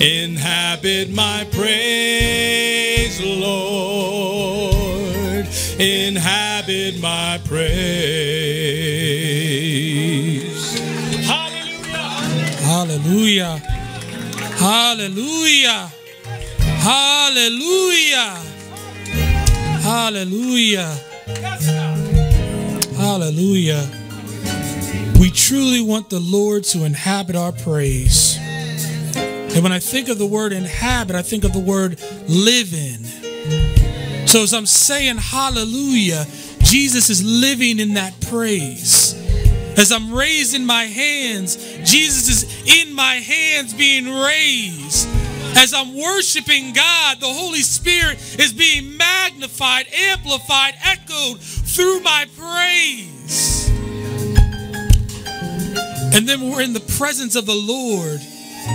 inhabit my praise, Lord. Inhabit my praise. Hallelujah. Hallelujah. Hallelujah. Hallelujah. Hallelujah. Hallelujah. We truly want the Lord to inhabit our praise. And when I think of the word inhabit, I think of the word live in. So as I'm saying hallelujah, Jesus is living in that praise. As I'm raising my hands, Jesus is in my hands being raised. As I'm worshiping God, the Holy Spirit is being magnified, amplified, echoed through my praise. And then we're in the presence of the Lord.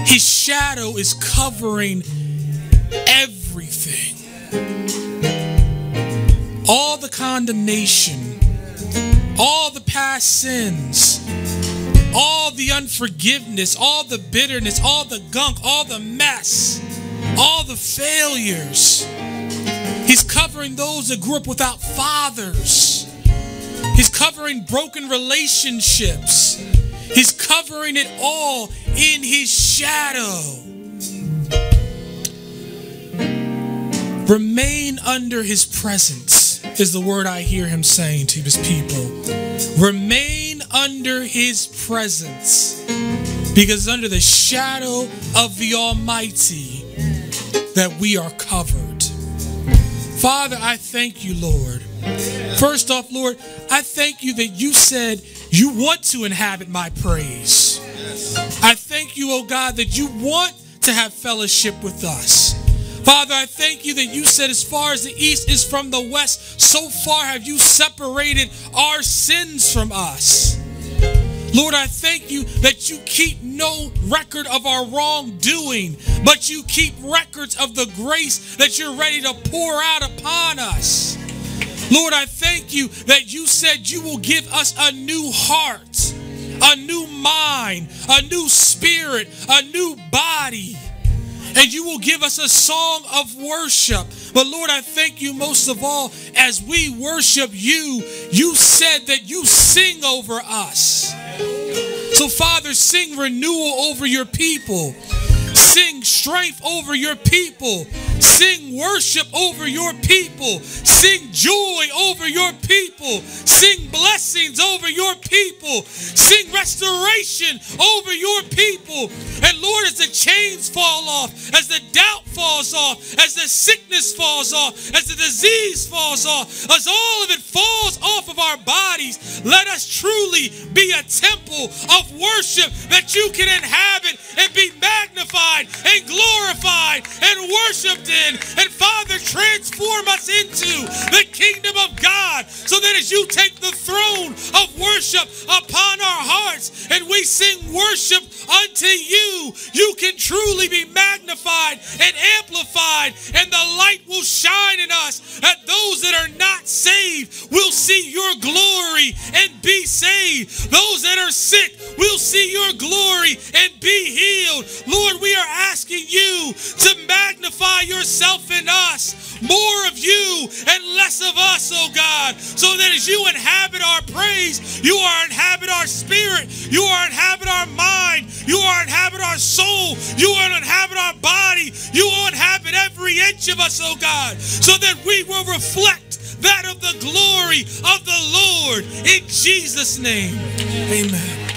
His shadow is covering everything. All the condemnation, all the past sins, all the unforgiveness, all the bitterness, all the gunk, all the mess, all the failures. He's covering those that grew up without fathers. He's covering broken relationships. He's covering it all in his shadow. Remain under his presence is the word I hear him saying to his people. Remain under his presence because under the shadow of the Almighty that we are covered. Father, I thank you, Lord. First off, Lord, I thank you that you said you want to inhabit my praise. I thank you, oh God, that you want to have fellowship with us. Father, I thank you that you said, as far as the east is from the west, so far have you separated our sins from us. Lord, I thank you that you keep no record of our wrongdoing, but you keep records of the grace that you're ready to pour out upon us. Lord, I thank you that you said you will give us a new heart, a new mind, a new spirit, a new body and you will give us a song of worship. But Lord, I thank you most of all as we worship you, you said that you sing over us. So, Father, sing renewal over your people. Sing strength over your people. Sing worship over your people. Sing joy over your people. Sing blessings over your people. Sing restoration over your people. And Lord, as the chains fall off, as the doubt falls off, as the sickness falls off, as the disease falls off, as all of it falls off of our bodies, let us truly be a temple of worship that you can inhabit and be magnified and glorified and worshiped in. And Father, transform us into the kingdom of God so that as you take Amen.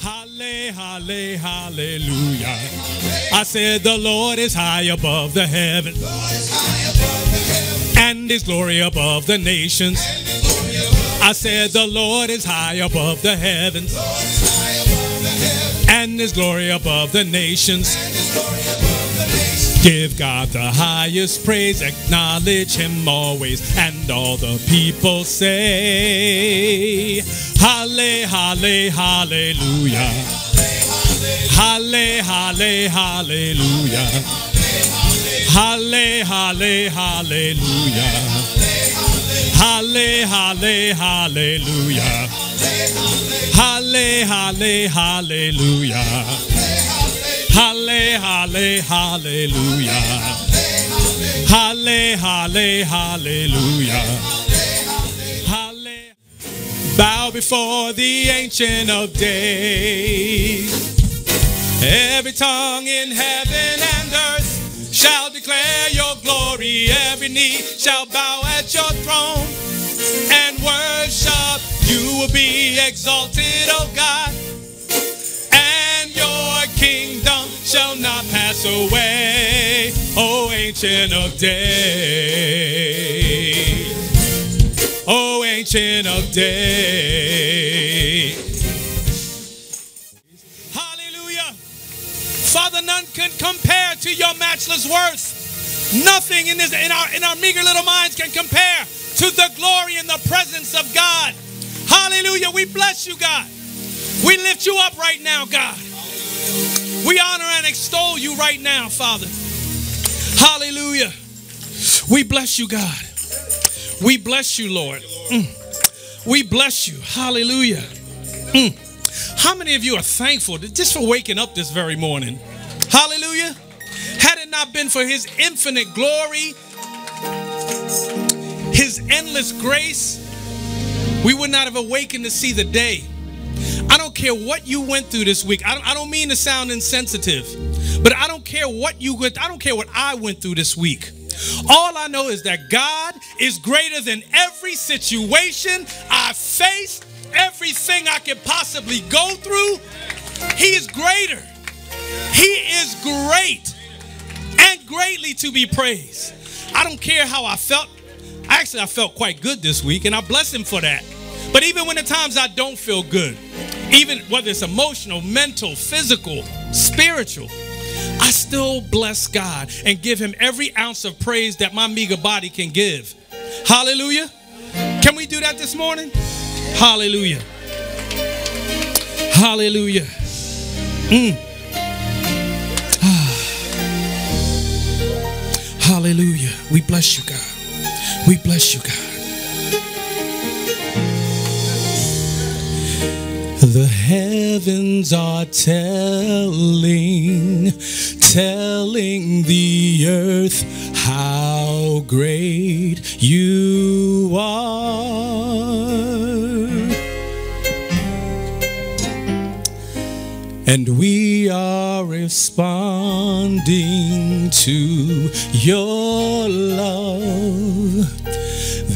Halle, halle, hallelujah. I said the Lord is high above the heavens, and his glory above the nations. I said the Lord is high above the heavens, and his glory above the nations. Give God the highest praise, acknowledge Him always, and all the people say, Halle, halle, hallelujah. Halle, halle, hallelujah. Halle, halle, hallelujah. Halle, halle, hallelujah. Halle, halle, hallelujah. Halle, halle, hallelujah. Halle, halle, hallelujah. Halle. Bow before the Ancient of Days. Every tongue in heaven and earth shall declare your glory. Every knee shall bow at your throne and worship. You will be exalted, O God, shall not pass away, O Ancient of Days. O Ancient of Days. Hallelujah. Father, none can compare to your matchless worth. Nothing in this in our in our meager little minds can compare to the glory and the presence of God. Hallelujah. We bless you, God. We lift you up right now, God. We honor and extol you right now, Father. Hallelujah. We bless you, God. We bless you, Lord. Mm. We bless you. Hallelujah. Mm. How many of you are thankful just for waking up this very morning? Hallelujah. Had it not been for his infinite glory, his endless grace, we would not have awakened to see the day. I don't care what you went through this week. I don't, I don't mean to sound insensitive, but I don't care what you went, I don't care what I went through this week. All I know is that God is greater than every situation I face, everything I could possibly go through. He is greater. He is great and greatly to be praised. I don't care how I felt. Actually, I felt quite good this week, and I bless Him for that. But even when the times I don't feel good, even whether it's emotional, mental, physical, spiritual, I still bless God and give Him every ounce of praise that my meager body can give. Hallelujah. Can we do that this morning? Hallelujah. Hallelujah. Mm. Hallelujah. We bless you, God. We bless you, God. The heavens are telling, telling the earth how great you are. And we are responding to your love.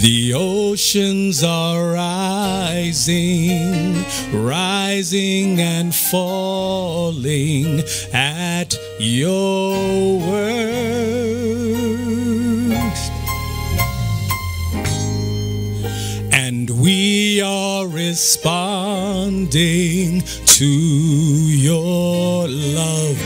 The oceans are rising, rising and falling at your word. And we are responding to your love.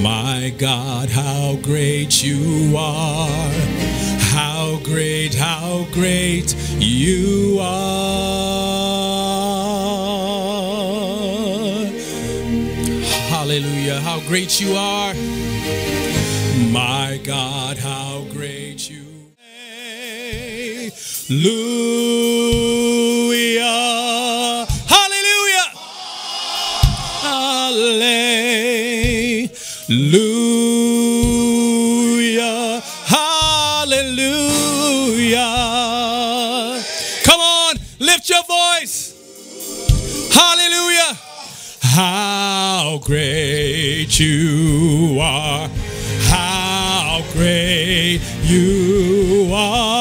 My God, how great you are! How great, how great you are! Hallelujah, how great you are! My God, how great you Hallelujah! You are! How great you are!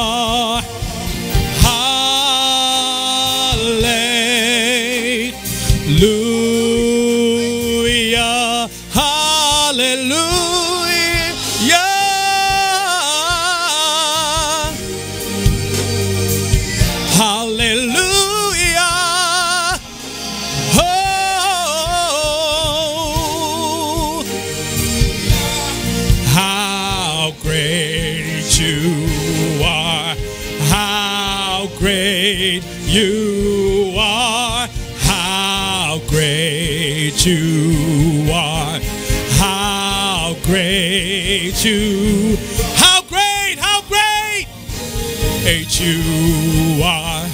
You are.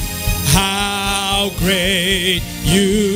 How great you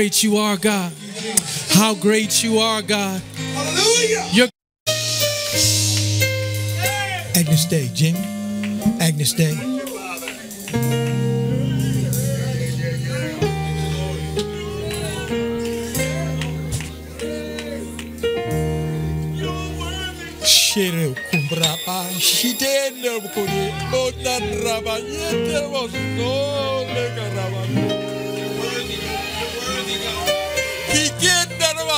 great you are, God. How great you are, God. Hallelujah. You're Agnus Dei, Jimmy. Agnus Dei. Shire kumbrapa shitende bukuri onan raba yete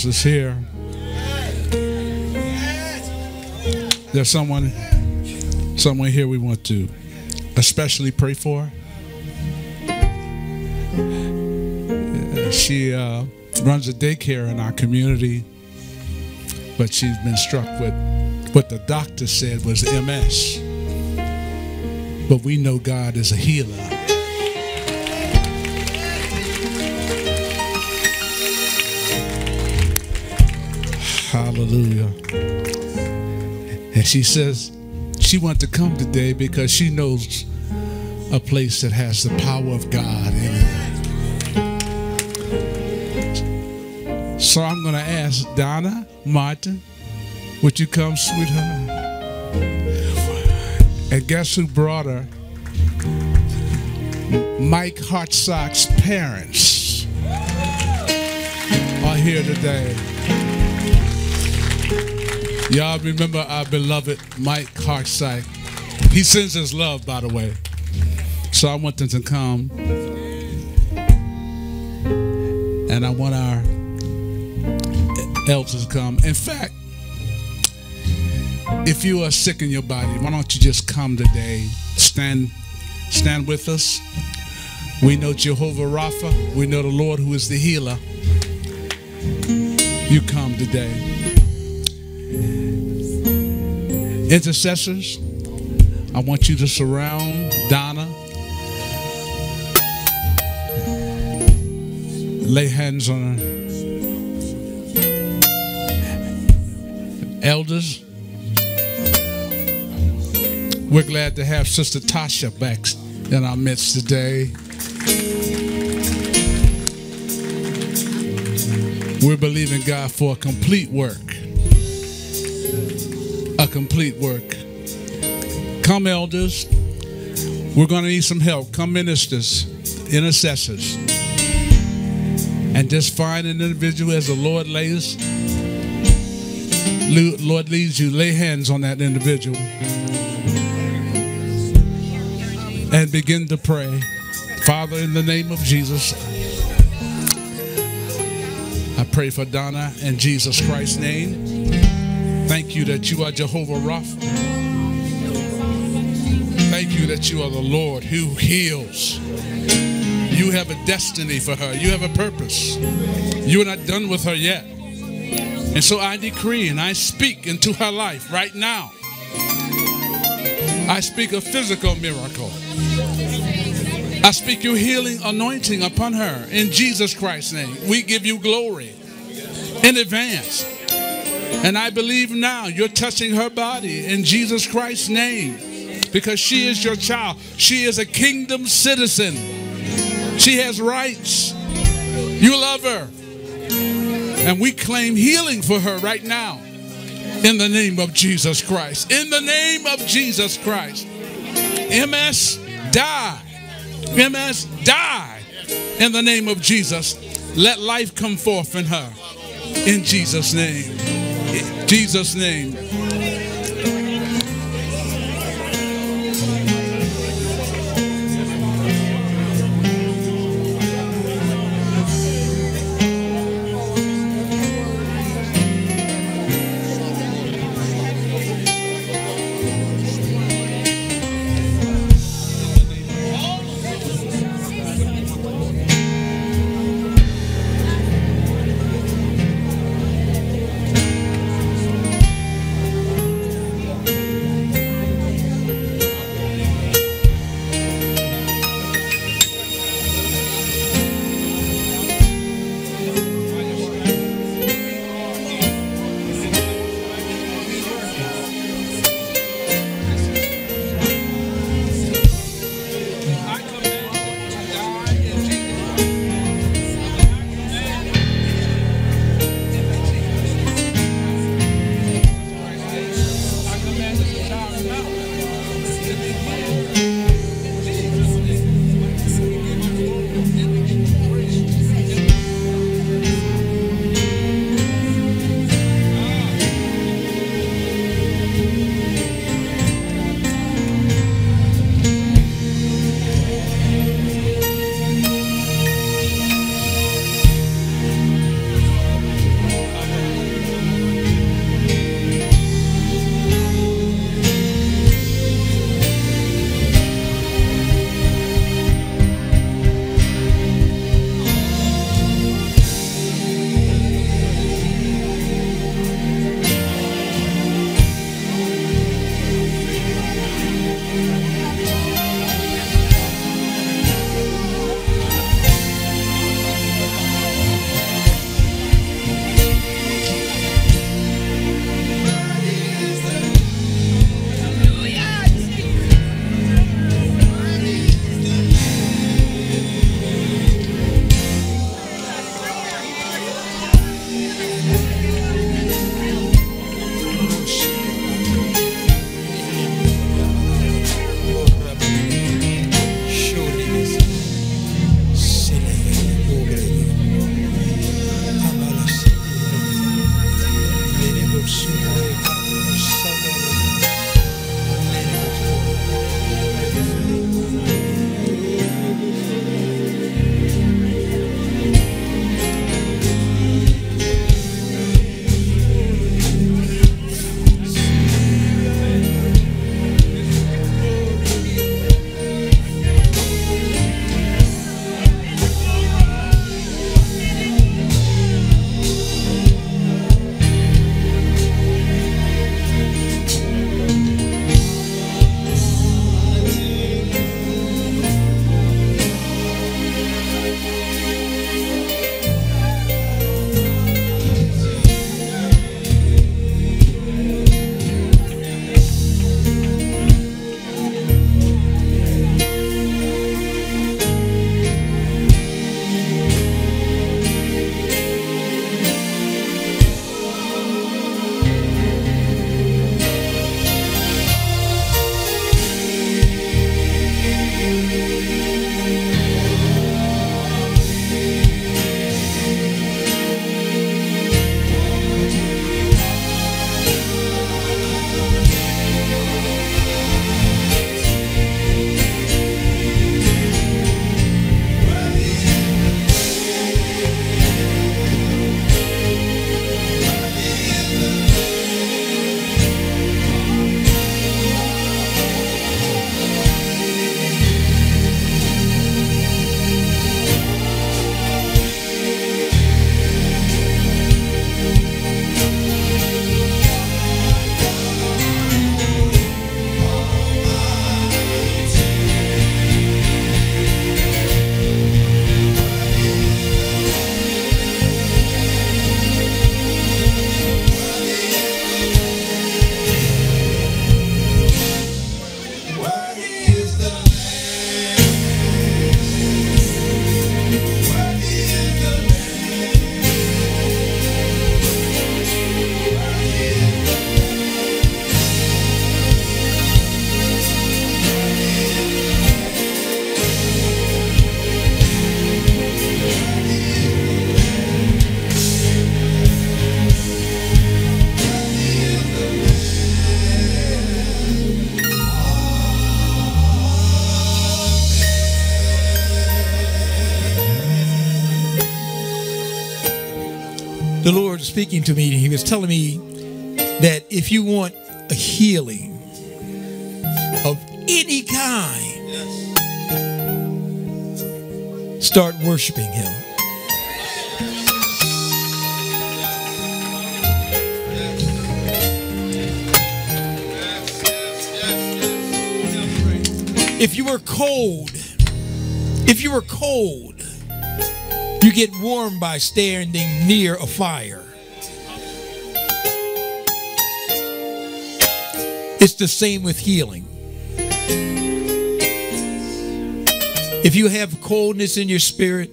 Presence is here. There's someone, someone here we want to especially pray for. She uh, runs a daycare in our community, but she's been struck with what the doctor said was MS. But we know God is a healer. Hallelujah. And she says she wants to come today because she knows a place that has the power of God in it. So I'm going to ask Donna Martin, would you come, sweetheart? And guess who brought her? Mike Hartsock's parents are here today. Y'all remember our beloved Mike Hartsock. He sends his love, by the way. So I want them to come. And I want our elders to come. In fact, if you are sick in your body, why don't you just come today? Stand stand with us. We know Jehovah Rapha. We know the Lord who is the healer. You come today. Intercessors, I want you to surround Donna. Lay hands on her. Elders, we're glad to have Sister Tasha back in our midst today. We're believing God for a complete work. Complete work. Come, elders. We're going to need some help. Come, ministers, intercessors. And just find an individual as the Lord lays, Lord leads you. Lay hands on that individual. And begin to pray. Father, in the name of Jesus, I pray for Donna in Jesus Christ's name. Thank you that you are Jehovah Rapha. Thank you that you are the Lord who heals. you have a destiny for her. You have a purpose. You are not done with her yet. And so I decree and I speak into her life right now. I speak a physical miracle. I speak your healing anointing upon her in Jesus Christ's name. We give you glory in advance. And I believe now you're touching her body in Jesus Christ's name because she is your child. She is a kingdom citizen. She has rights. You love her. And we claim healing for her right now in the name of Jesus Christ. In the name of Jesus Christ. MS, die. MS, die. In the name of Jesus. Let life come forth in her. In Jesus' name. Jesus' name. The Lord speaking to me, and He was telling me that if you want a healing of any kind, start worshiping Him. If you were cold, if you were cold, you get warm by standing near a fire. It's the same with healing. If you have coldness in your spirit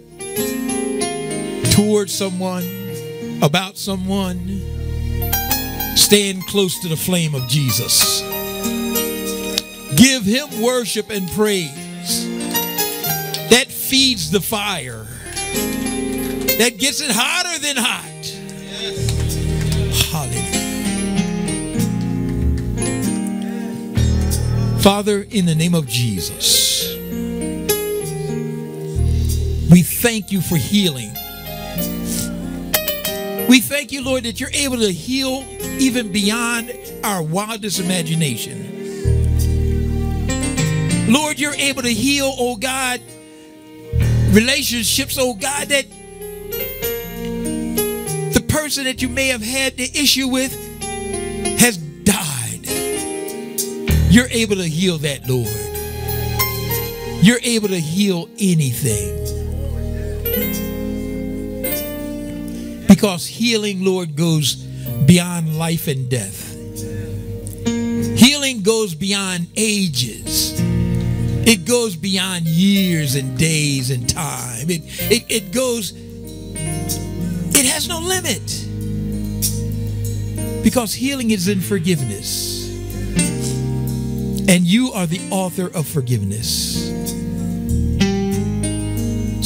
towards someone, about someone, stand close to the flame of Jesus. Give him worship and praise. That feeds the fire. That gets it hotter than hot. Hallelujah. Father, in the name of Jesus, we thank you for healing. We thank you, Lord, that you're able to heal even beyond our wildest imagination. Lord, you're able to heal, oh God, relationships, oh God, that the person that you may have had the issue with has died. You're able to heal that, Lord. You're able to heal anything. Because healing, Lord, goes beyond life and death. Healing goes beyond ages. It goes beyond years and days and time. It, it, it goes, it has no limit. Because healing is in forgiveness. And you are the author of forgiveness.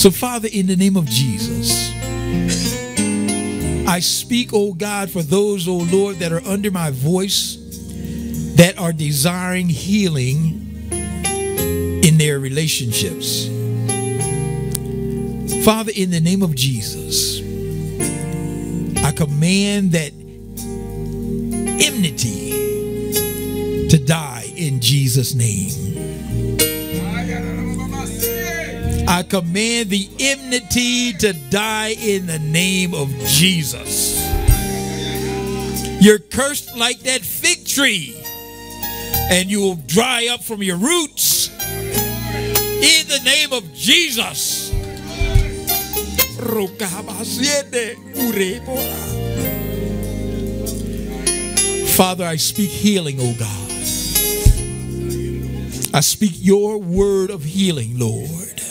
So, Father, in the name of Jesus, I speak, oh God, for those, oh Lord, that are under my voice that are desiring healing in their relationships. Father, in the name of Jesus, I command that enmity to die in Jesus' name. I command the enmity to die in the name of Jesus. You're cursed like that fig tree, and you will dry up from your roots in the name of Jesus. Father, I speak healing, oh God. I speak your word of healing, Lord.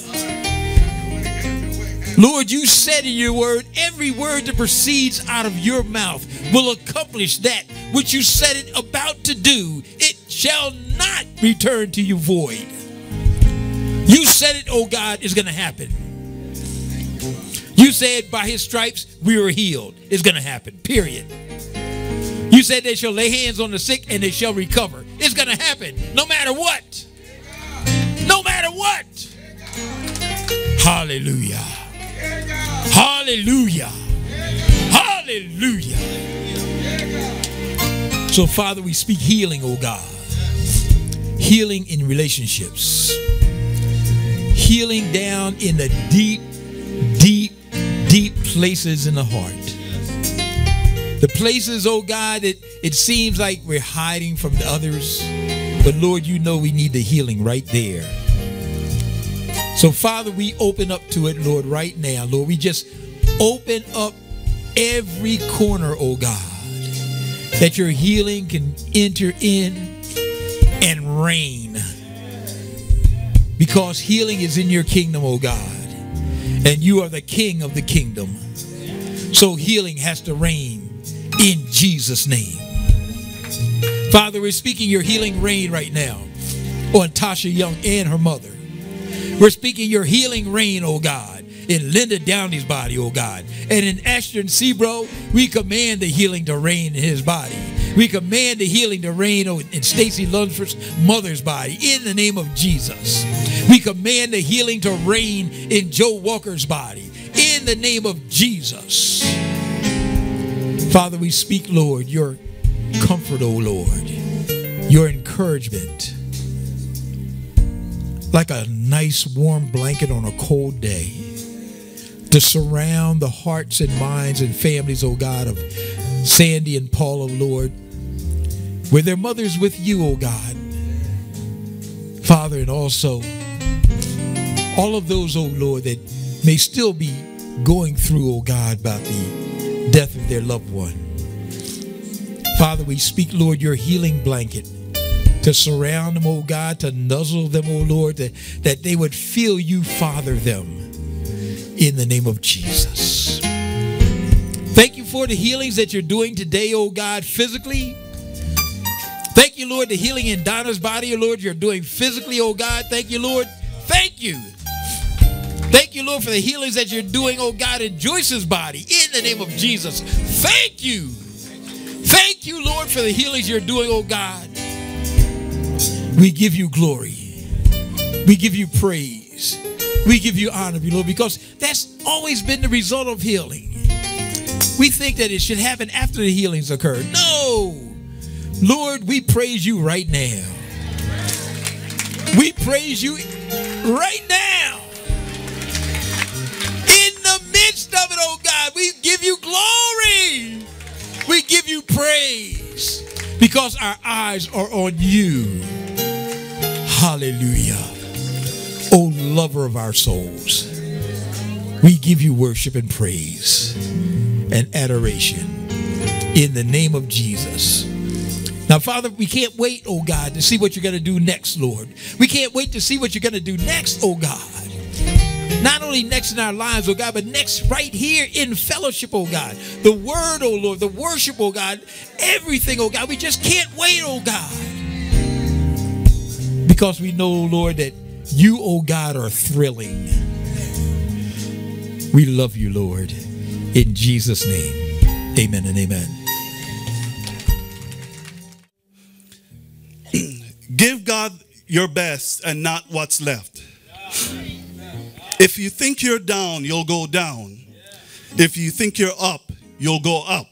Lord, you said in your word, every word that proceeds out of your mouth will accomplish that which you said it about to do. It shall not return to you void. You said it, oh God, is going to happen. You said by his stripes we were healed. It's going to happen, period. You said they shall lay hands on the sick and they shall recover. It's going to happen no matter what. No matter what. Hallelujah. Hallelujah. Hallelujah. So, Father, we speak healing, oh God. Healing in relationships. Healing down in the deep, deep, deep places in the heart. The places, oh God, that it seems like we're hiding from the others. But Lord, you know we need the healing right there. So, Father, we open up to it, Lord, right now. Lord, we just open up every corner, oh God, that your healing can enter in and reign. Because healing is in your kingdom, oh God, and you are the king of the kingdom. So, healing has to reign in Jesus' name. Father, we're speaking your healing reign right now on Tasha Young and her mother. We're speaking your healing reign, oh God, in Linda Downey's body, oh God. And in Ashton Sebro, we command the healing to reign in his body. We command the healing to reign in Stacy Lunsford's mother's body in the name of Jesus. We command the healing to reign in Joe Walker's body in the name of Jesus. Father, we speak, Lord, your comfort, O Lord, your encouragement, like a nice warm blanket on a cold day, to surround the hearts and minds and families, O God, of Sandy and Paula, Lord, where their mothers with you, O God. Father, and also all of those, O Lord, that may still be going through, O God, about the death of their loved one. Father, we speak, Lord, your healing blanket to surround them, oh God, to nuzzle them, oh Lord, that, that they would feel you father them in the name of Jesus. Thank you for the healings that you're doing today, oh God, physically. Thank you, Lord, the healing in Donna's body, oh Lord, you're doing physically, oh God. Thank you, Lord. Thank you. Thank you, Lord, for the healings that you're doing, oh God, in Joyce's body, in the name of Jesus. Thank you. Thank you, Lord, for the healings you're doing, oh God. We give you glory. We give you praise. We give you honor, you Lord, because that's always been the result of healing. We think that it should happen after the healings occur. No. Lord, we praise you right now. We praise you right now. In the midst of it, oh God, we give you glory. We give you praise because our eyes are on you. Hallelujah. Oh, lover of our souls, we give you worship and praise and adoration in the name of Jesus. Now, Father, we can't wait, oh God, to see what you're going to do next, Lord. We can't wait to see what you're going to do next, oh God. Not only next in our lives, oh God, but next right here in fellowship, oh God. The word, oh Lord, the worship, oh God, everything, oh God. We just can't wait, oh God. Because we know, Lord, that you, oh God, are thrilling. We love you, Lord. In Jesus' name, amen and amen. Give God your best and not what's left. If you think you're down, you'll go down. If you think you're up, you'll go up.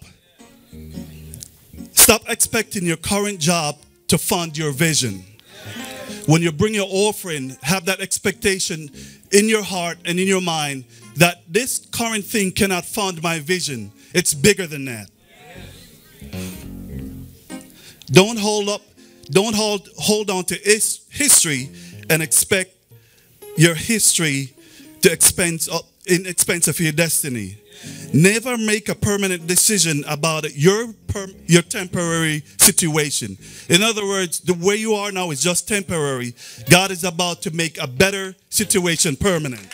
Stop expecting your current job to fund your vision. When you bring your offering, have that expectation in your heart and in your mind that this current thing cannot fund my vision. It's bigger than that. Don't hold up, don't hold hold on to his, history and expect your history to expense up in expense of your destiny. Never make a permanent decision about your your temporary situation. In other words, the way you are now is just temporary. God is about to make a better situation permanent.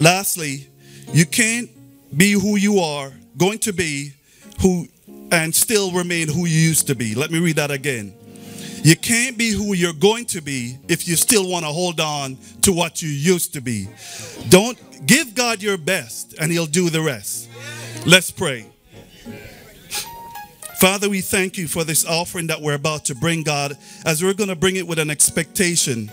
Lastly, you can't be who you are going to be who and still remain who you used to be. Let me read that again. You can't be who you're going to be if you still want to hold on to what you used to be. Don't give God your best and he'll do the rest. Let's pray. Father, we thank you for this offering that we're about to bring, God, as we're going to bring it with an expectation,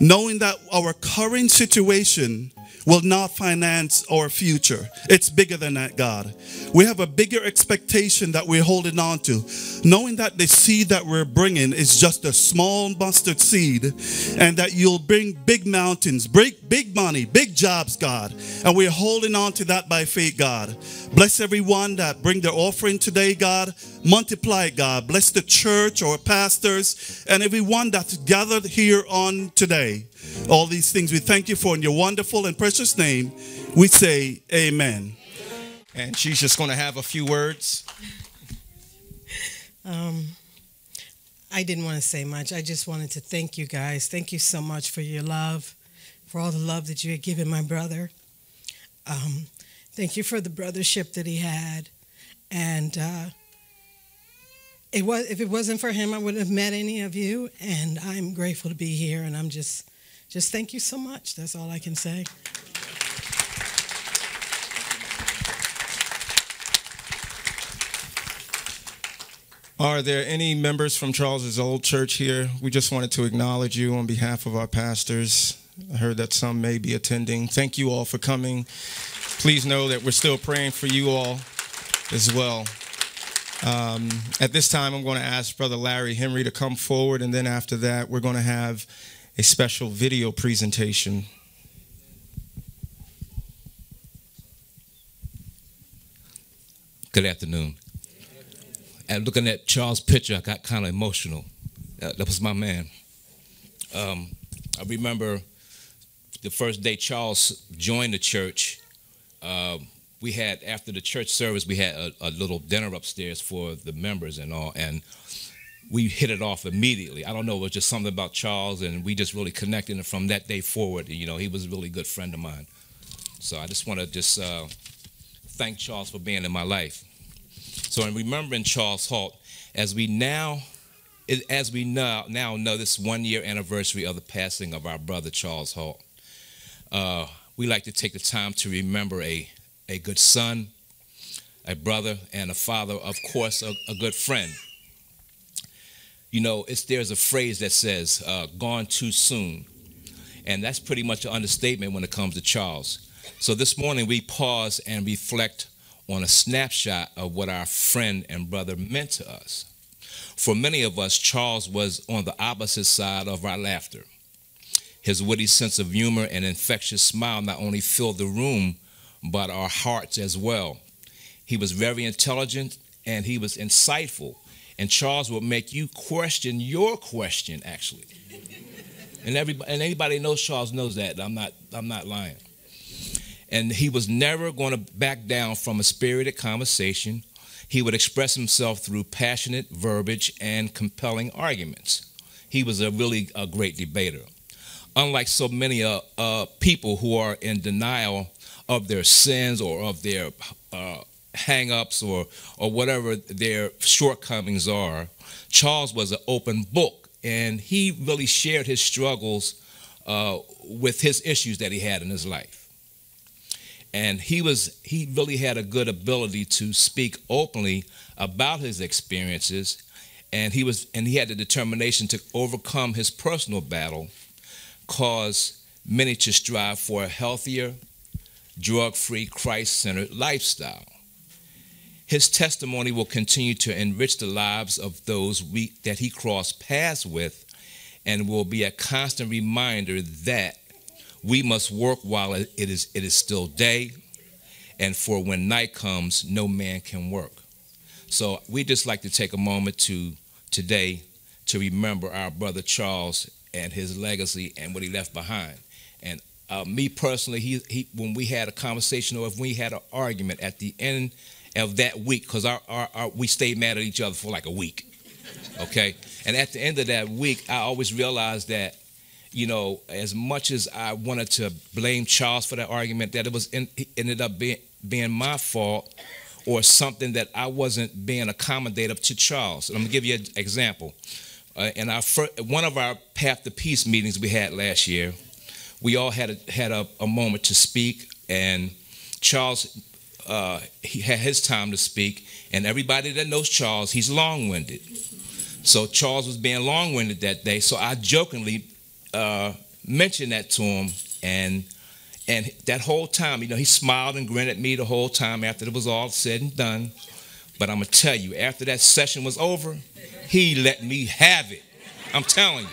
knowing that our current situation will not finance our future. It's bigger than that, God. We have a bigger expectation that we're holding on to, knowing that the seed that we're bringing is just a small mustard seed, and that you'll bring big mountains, break big money, big jobs, God. And we're holding on to that by faith, God. Bless everyone that bring their offering today, God. Multiply God. Bless the church or pastors and everyone that's gathered here on today. All these things we thank you for in your wonderful and precious name. We say amen. And she's just going to have a few words. Um, I didn't want to say much. I just wanted to thank you guys. Thank you so much for your love, for all the love that you had given my brother. Um, thank you for the brothership that he had. And uh, it was if it wasn't for him, I wouldn't have met any of you. And I'm grateful to be here. And I'm just, just thank you so much. That's all I can say. Are there any members from Charles's old church here? We just wanted to acknowledge you on behalf of our pastors. I heard that some may be attending. Thank you all for coming. Please know that we're still praying for you all as well. Um, at this time, I'm going to ask Brother Larry Henry to come forward, and then after that, we're going to have a special video presentation. Good afternoon. And looking at Charles' picture, I got kind of emotional. That, that was my man. Um, I remember the first day Charles joined the church. Uh, we had after the church service, we had a, a, little dinner upstairs for the members and all, and we hit it off immediately. I don't know, it was just something about Charles, and we just really connected. And from that day forward, you know, he was a really good friend of mine. So I just want to just uh, thank Charles for being in my life. So in remembering Charles Halt, as we now as we now, now know this one year anniversary of the passing of our brother Charles Halt, uh, we like to take the time to remember a, a good son, a brother, and a father, of course, a, a good friend. You know, it's, there's a phrase that says, uh, gone too soon. And that's pretty much an understatement when it comes to Charles. So this morning we pause and reflect on a snapshot of what our friend and brother meant to us. For many of us, Charles was on the opposite side of our laughter. His witty sense of humor and infectious smile not only filled the room, but our hearts as well. He was very intelligent and he was insightful. And Charles would make you question your question, actually. And everybody and anybody knows Charles knows that. I'm not I'm not lying. And he was never going to back down from a spirited conversation he would express himself through passionate verbiage and compelling arguments. He was a really a great debater. Unlike so many uh, uh, people who are in denial of their sins or of their uh, hang-ups or, or whatever their shortcomings are, Charles was an open book, and he really shared his struggles uh, with his issues that he had in his life. And he was he really had a good ability to speak openly about his experiences and he was and he had the determination to overcome his personal battle cause many to strive for a healthier drug-free christ-centered lifestyle his testimony will continue to enrich the lives of those we, that he crossed paths with and will be a constant reminder that we must work while it is, it is still day, and for when night comes, no man can work. So we just like to take a moment to today to remember our brother Charles and his legacy and what he left behind. And uh, me personally, he, he, when we had a conversation or if we had an argument at the end of that week, because our, our, our, we stayed mad at each other for like a week, okay? And at the end of that week, I always realized that you know, as much as I wanted to blame Charles for that argument, that it was in, ended up being being my fault or something that I wasn't being accommodative to Charles. And I'm gonna give you an example. Uh, in our first, one of our Path to Peace meetings we had last year, we all had a, had a, a moment to speak, and Charles uh, he had his time to speak, and everybody that knows Charles, he's long-winded. So Charles was being long-winded that day. So I jokingly uh, mentioned that to him, and and that whole time, you know, he smiled and grinned at me the whole time after it was all said and done. But I'm gonna tell you, after that session was over, he let me have it. I'm telling you.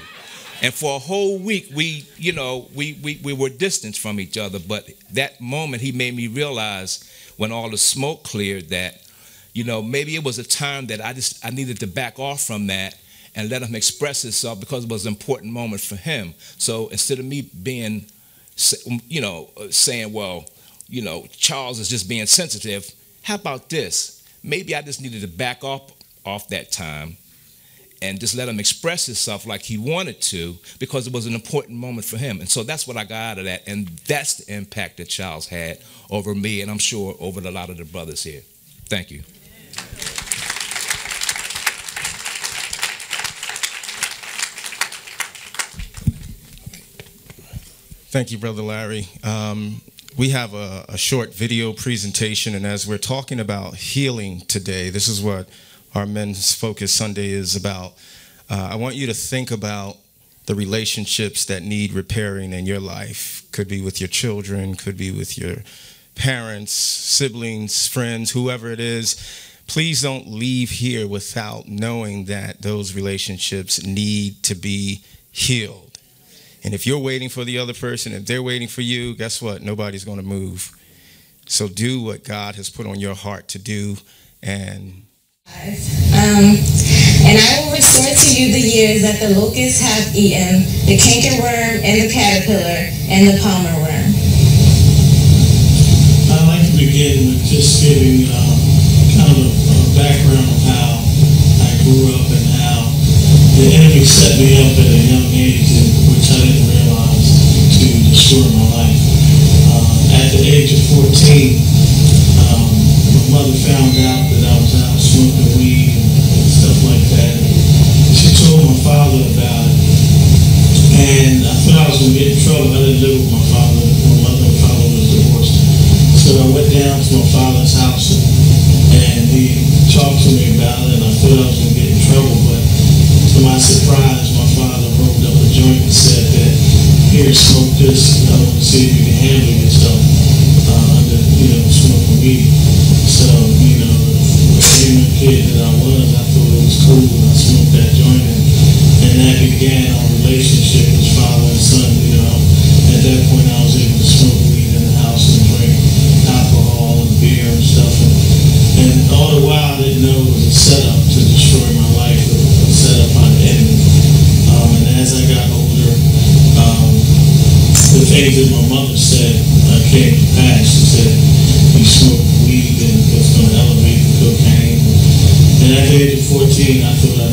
And for a whole week, we, you know, we, we, we were distanced from each other. But that moment, he made me realize when all the smoke cleared that, you know, maybe it was a time that I just I needed to back off from that and let him express himself because it was an important moment for him. So instead of me being, you know, saying, well, you know, Charles is just being sensitive, how about this? Maybe I just needed to back off off that time and just let him express himself like he wanted to because it was an important moment for him. And so that's what I got out of that. And that's the impact that Charles had over me and I'm sure over a lot of the brothers here. Thank you. Thank you, Brother Larry. Um, we have a, a, short video presentation, and as we're talking about healing today, this is what our Men's Focus Sunday is about. Uh, I want you to think about the relationships that need repairing in your life. Could be with your children, could be with your parents, siblings, friends, whoever it is. Please don't leave here without knowing that those relationships need to be healed. And if you're waiting for the other person, if they're waiting for you, guess what? Nobody's going to move. So do what God has put on your heart to do and um, and I will restore to you the years that the locusts have eaten, the cankerworm and the caterpillar and the palmer worm. I'd like to begin with just giving uh, kind of a, background of how I grew up and how the enemy set me up at a young age, which I didn't realize to destroy my life. Uh, at the age of 14, um, my mother found out that I was out smoking weed and stuff like that. She told my father about it, and I thought I was going to get in trouble. I didn't live with my father. My mother and father was divorced. So I went down to my father's house, and, he talked to me about it, and I thought I was going to get in trouble, but to my surprise, my father rolled up a joint and said that, here, smoke this. I want to see if you can handle yourself uh, under, you know, smoking weed. So, you know, being the kid that I was, I thought it was cool. I smoked that joint, and, and that began our relationship as father and son. You know, at that point, I was able to smoke weed in the house and drink alcohol and beer and stuff. And, and all the while, I didn't know it was a setup to destroy my life, a, a setup by the enemy. Um, and as I got older, um, the things that my mother said uh, came to pass. She said, you smoke weed and it's going to elevate the cocaine. And at the age of 14, I thought I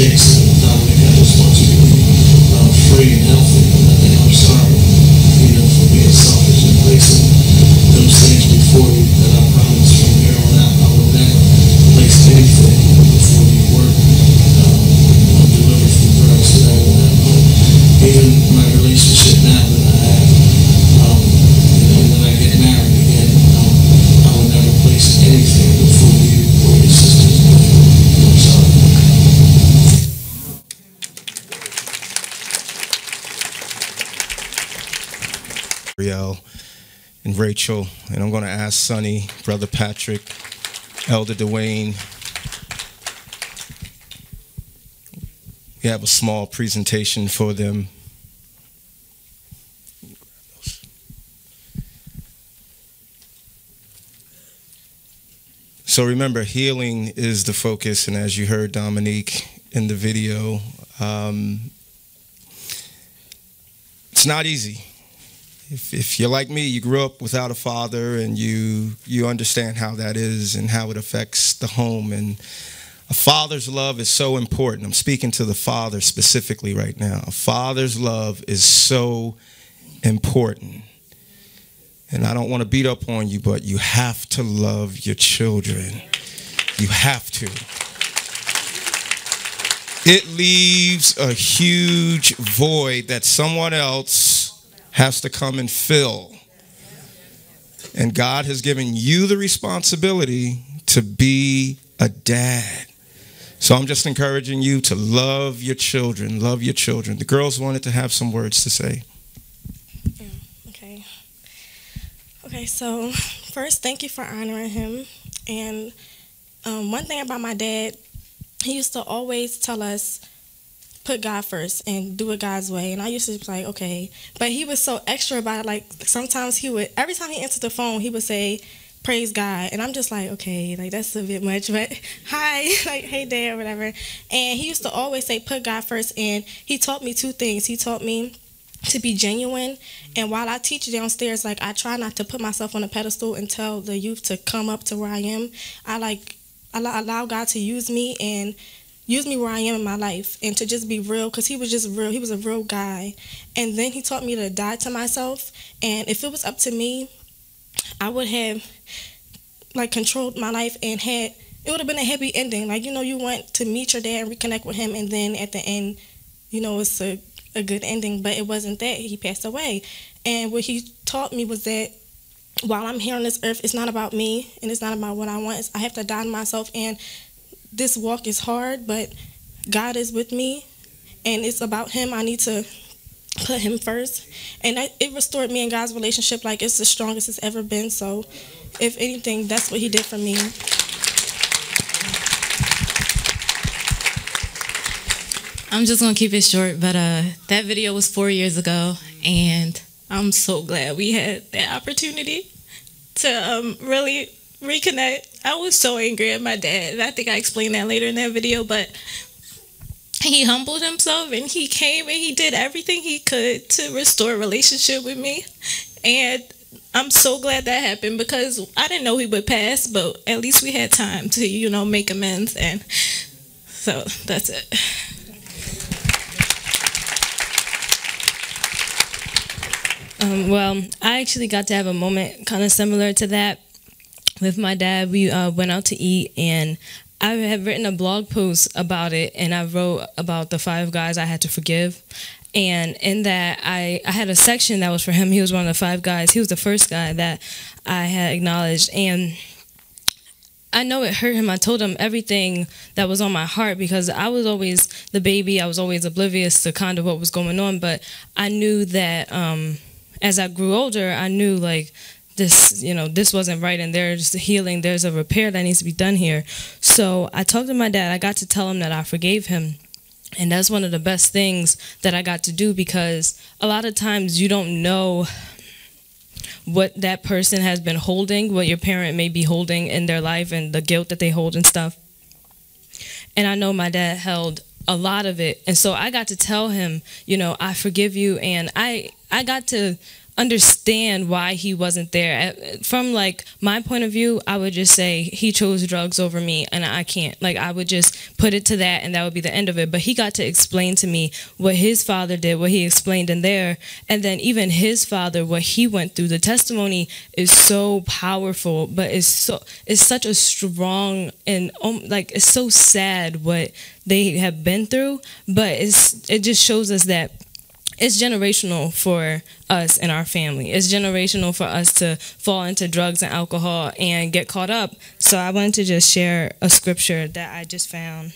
whatever Rachel, and I'm going to ask Sonny, Brother Patrick, Elder Dwayne. We have a small presentation for them. So remember, healing is the focus, and as you heard Dominique in the video, um, it's not easy if, if you're like me, you grew up without a father and you you understand how that is and how it affects the home and a father's love is so important. I'm speaking to the father specifically right now. A father's love is so important. And I don't want to beat up on you, but you have to love your children. You have to. It leaves a huge void that someone else has to come and fill. And God has given you the responsibility to be a dad. So I'm just encouraging you to love your children, love your children. The girls wanted to have some words to say. Okay. Okay, so first, thank you for honoring him. And um, one thing about my dad, he used to always tell us, put God first and do it God's way. And I used to be like, okay. But he was so extra about it. Like sometimes he would, every time he answered the phone, he would say, praise God. And I'm just like, okay, like that's a bit much, but hi, like, hey, dad, or whatever. And he used to always say, put God first. And he taught me two things. He taught me to be genuine. And while I teach downstairs, like I try not to put myself on a pedestal and tell the youth to come up to where I am. I like allow, allow God to use me and use me where I am in my life and to just be real because he was just real. He was a real guy. And then he taught me to die to myself. And if it was up to me, I would have like controlled my life and had it would have been a happy ending. Like, you know, you want to meet your dad and reconnect with him and then at the end, you know, it's a, a good ending. But it wasn't that. He passed away. And what he taught me was that while I'm here on this earth, it's not about me and it's not about what I want. It's, I have to die to myself and this walk is hard, but God is with me, and it's about Him. I need to put Him first, and I, it restored me and God's relationship like it's the strongest it's ever been. So, if anything, that's what He did for me. I'm just gonna keep it short, but uh, that video was four years ago, and I'm so glad we had that opportunity to um, really reconnect. I was so angry at my dad. And I think I explained that later in that video, but he humbled himself and he came and he did everything he could to restore relationship with me. And I'm so glad that happened because I didn't know he would pass, but at least we had time to, you know, make amends. And so that's it. Um, well, I actually got to have a moment kind of similar to that with my dad. We uh, went out to eat, and I had written a blog post about it, and I wrote about the five guys I had to forgive. And in that, I, I had a section that was for him. He was one of the five guys. He was the first guy that I had acknowledged. And I know it hurt him. I told him everything that was on my heart because I was always the baby. I was always oblivious to kind of what was going on. But I knew that um, as I grew older, I knew like this, you know, this wasn't right, and there's healing, there's a repair that needs to be done here. So I talked to my dad. I got to tell him that I forgave him. And that's one of the best things that I got to do because a lot of times you don't know what that person has been holding, what your parent may be holding in their life, and the guilt that they hold and stuff. And I know my dad held a lot of it. And so I got to tell him, you know, I forgive you. And I, I got to understand why he wasn't there. From like my point of view, I would just say he chose drugs over me and I can't. Like I would just put it to that and that would be the end of it. But he got to explain to me what his father did, what he explained in there, and then even his father what he went through. The testimony is so powerful, but it's so it's such a strong and um, like it's so sad what they have been through, but it's it just shows us that it's generational for us and our family. It's generational for us to fall into drugs and alcohol and get caught up. So I wanted to just share a scripture that I just found.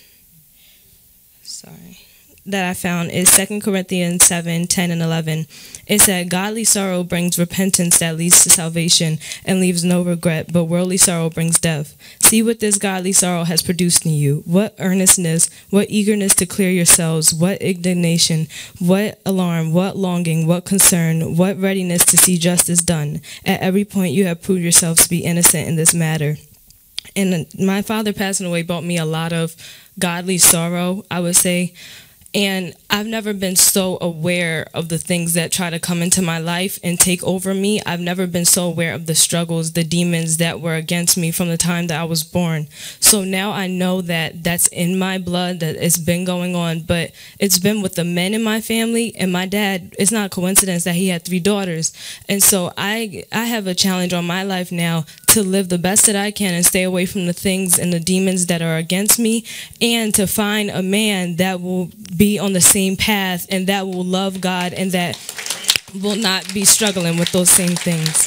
Sorry that I found is 2 Corinthians 7 10 and 11. It said, Godly sorrow brings repentance that leads to salvation and leaves no regret, but worldly sorrow brings death. See what this godly sorrow has produced in you. What earnestness, what eagerness to clear yourselves, what indignation, what alarm, what longing, what concern, what readiness to see justice done. At every point, you have proved yourselves to be innocent in this matter. And my father passing away brought me a lot of godly sorrow, I would say and I've never been so aware of the things that try to come into my life and take over me. I've never been so aware of the struggles, the demons that were against me from the time that I was born. So now I know that that's in my blood, that it's been going on, but it's been with the men in my family and my dad. It's not a coincidence that he had three daughters. And so I I have a challenge on my life now to live the best that I can and stay away from the things and the demons that are against me and to find a man that will be be on the same path and that will love God and that will not be struggling with those same things.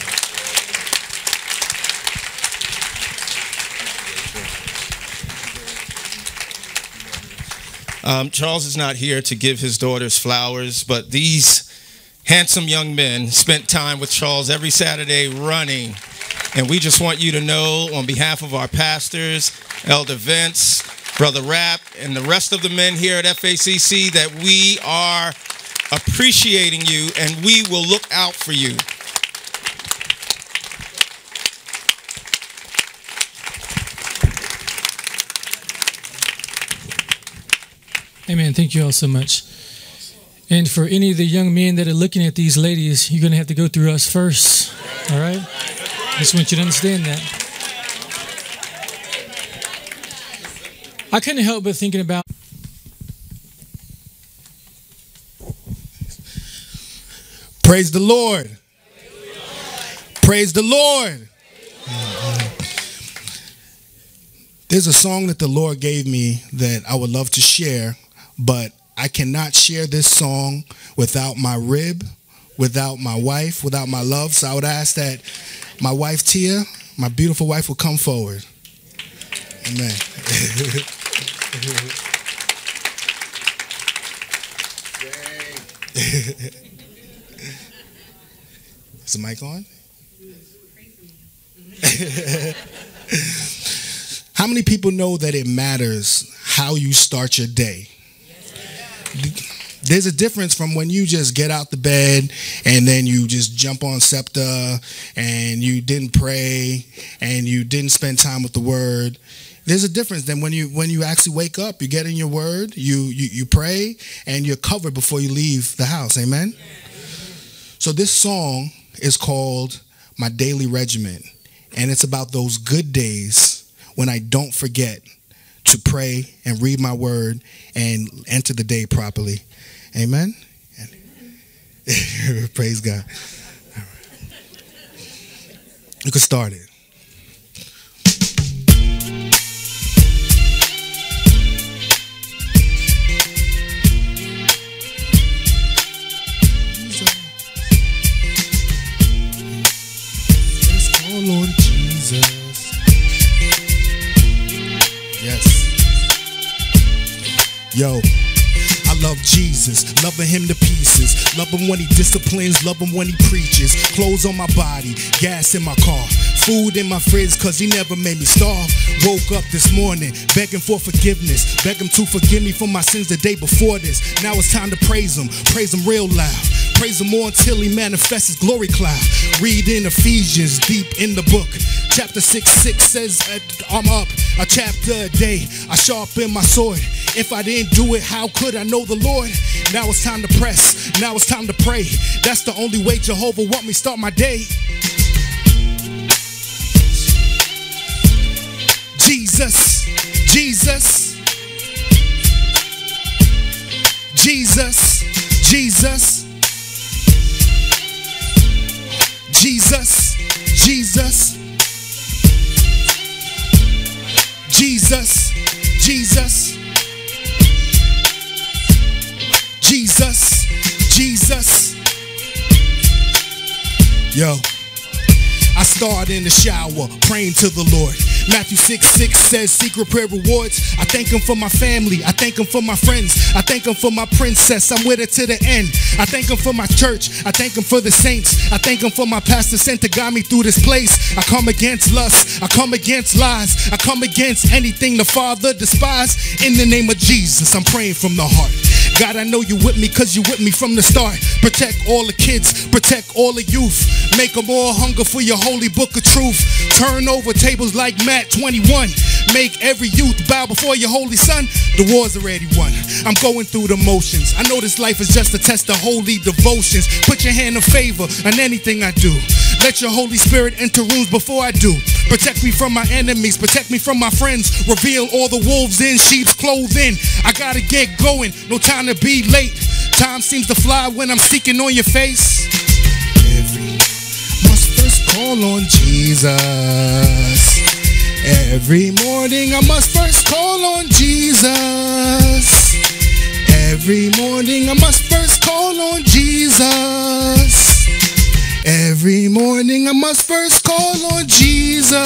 Um, Charles is not here to give his daughters flowers, but these handsome young men spent time with Charles every Saturday running. And we just want you to know, on behalf of our pastors, Elder Vince, Brother Rap, and the rest of the men here at FACC that we are appreciating you and we will look out for you. Amen. Thank you all so much. And for any of the young men that are looking at these ladies, you're going to have to go through us first. All right? Just want you to understand that. I couldn't help but thinking about. Praise the Lord. Praise the Lord. There's a song that the Lord gave me that I would love to share, but I cannot share this song without my rib, without my wife, without my love. So I would ask that my wife Tia, my beautiful wife, will come forward. Amen. Is the mic on? how many people know that it matters how you start your day? There's a difference from when you just get out the bed and then you just jump on SEPTA and you didn't pray and you didn't spend time with the word there's a difference than when you when you actually wake up, you get in your word, you you, you pray, and you're covered before you leave the house. Amen. So this song is called My Daily Regiment, and it's about those good days when I don't forget to pray and read my word and enter the day properly. Amen. Praise God. You can start it. Oh Lord Jesus. Yes. Yo. Love Jesus, loving him to pieces. Love him when he disciplines, love him when he preaches. Clothes on my body, gas in my car, food in my fridge, cause he never made me starve. Woke up this morning, begging for forgiveness. Beg him to forgive me for my sins the day before this. Now it's time to praise him, praise him real loud. Praise him more until he manifests his glory cloud. Read in Ephesians, deep in the book. Chapter 6 6 says, I'm up a chapter a day. I sharpen my sword. If I didn't do it, how could I know the Lord. Now it's time to press. Now it's time to pray. That's the only way Jehovah want me start my day. Jesus, Jesus, Jesus, Jesus, Jesus, Jesus, Jesus, Jesus. Jesus, Jesus. Yo. I start in the shower, praying to the Lord. Matthew 6 6 says, Secret prayer rewards. I thank Him for my family. I thank Him for my friends. I thank Him for my princess. I'm with her to the end. I thank Him for my church. I thank Him for the saints. I thank Him for my pastor sent to guide me through this place. I come against lust. I come against lies. I come against anything the Father despised. In the name of Jesus, I'm praying from the heart. God, I know you with me because you with me from the start. Protect all the kids, protect all the youth. Make them all hunger for your holy book of truth. Turn over tables like Matt 21. Make every youth bow before your holy son. The war's already won. I'm going through the motions. I know this life is just a test of holy devotions. Put your hand of favor on anything I do. Let your Holy Spirit enter rooms before I do. Protect me from my enemies, protect me from my friends. Reveal all the wolves in sheep's clothing. I gotta get going, no time to be late. Time seems to fly when I'm seeking on your face. Every must first call on Jesus. Every morning I must first call on Jesus. Every morning I must first call on Jesus. Every morning I must first call on Jesus.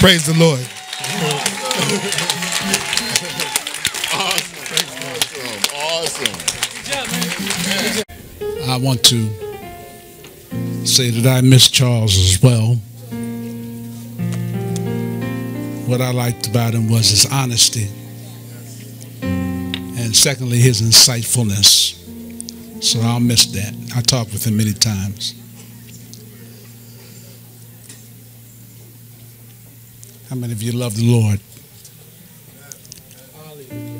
Praise the Lord. Awesome. Awesome. I want to say that I miss Charles as well. What I liked about him was his honesty. And secondly, his insightfulness. So I'll miss that. I talked with him many times. How many of you love the Lord?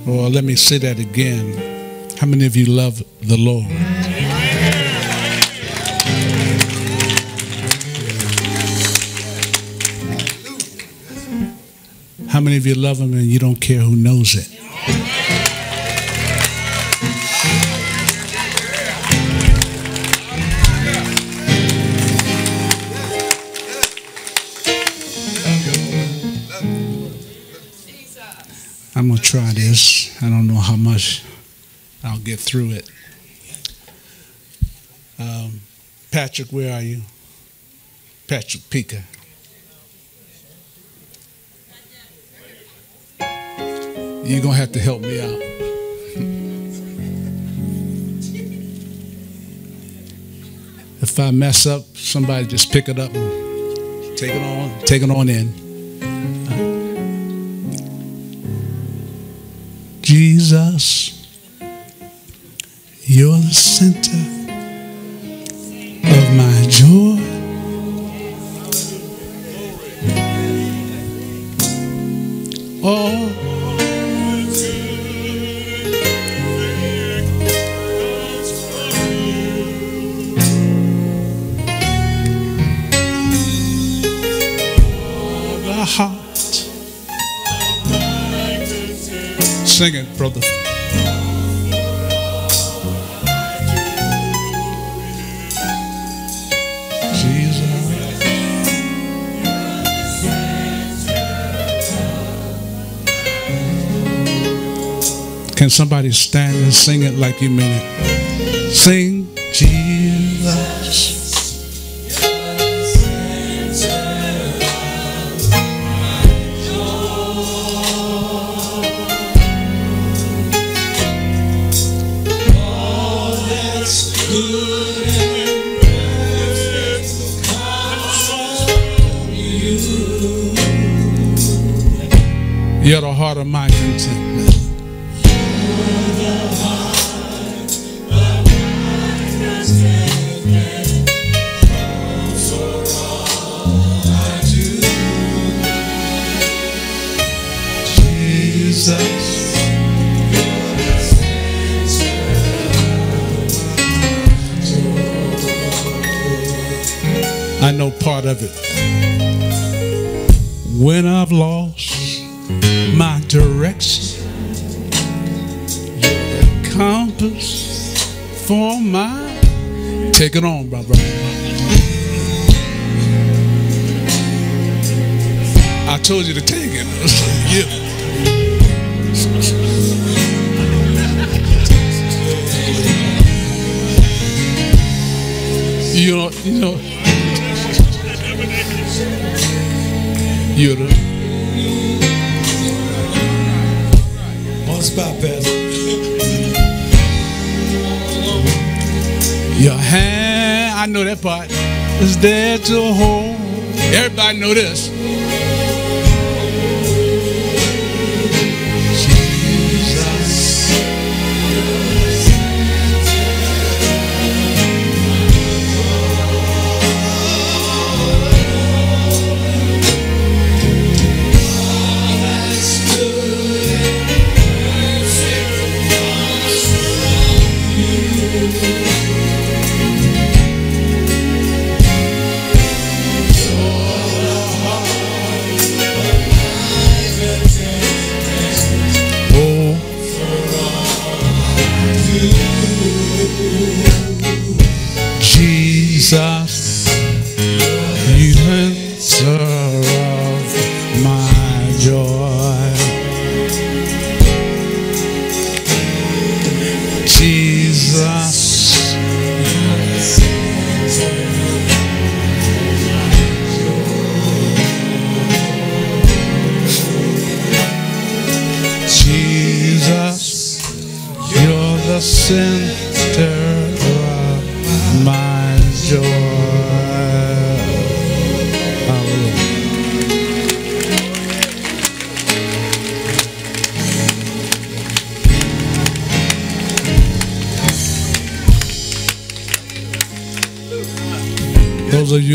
Well, let me say that again. How many of you love the Lord? How many of you love him and you don't care who knows it? I'm going to try this. I don't know how much I'll get through it. Um, Patrick, where are you? Patrick Pika. You're going to have to help me out. If I mess up, somebody just pick it up and take it on, take it on in. Jesus, you're the center of my joy. Oh, Sing it, brother. Can somebody stand and sing it like you mean it? Sing Jesus. Heart of my contentment. I know part of it. When I've lost direction, you're the compass for my. Take it on, brother. I told you to take it. yeah. You know, you know. You're the. Your hand, I know that part, is there to hold. Everybody know this.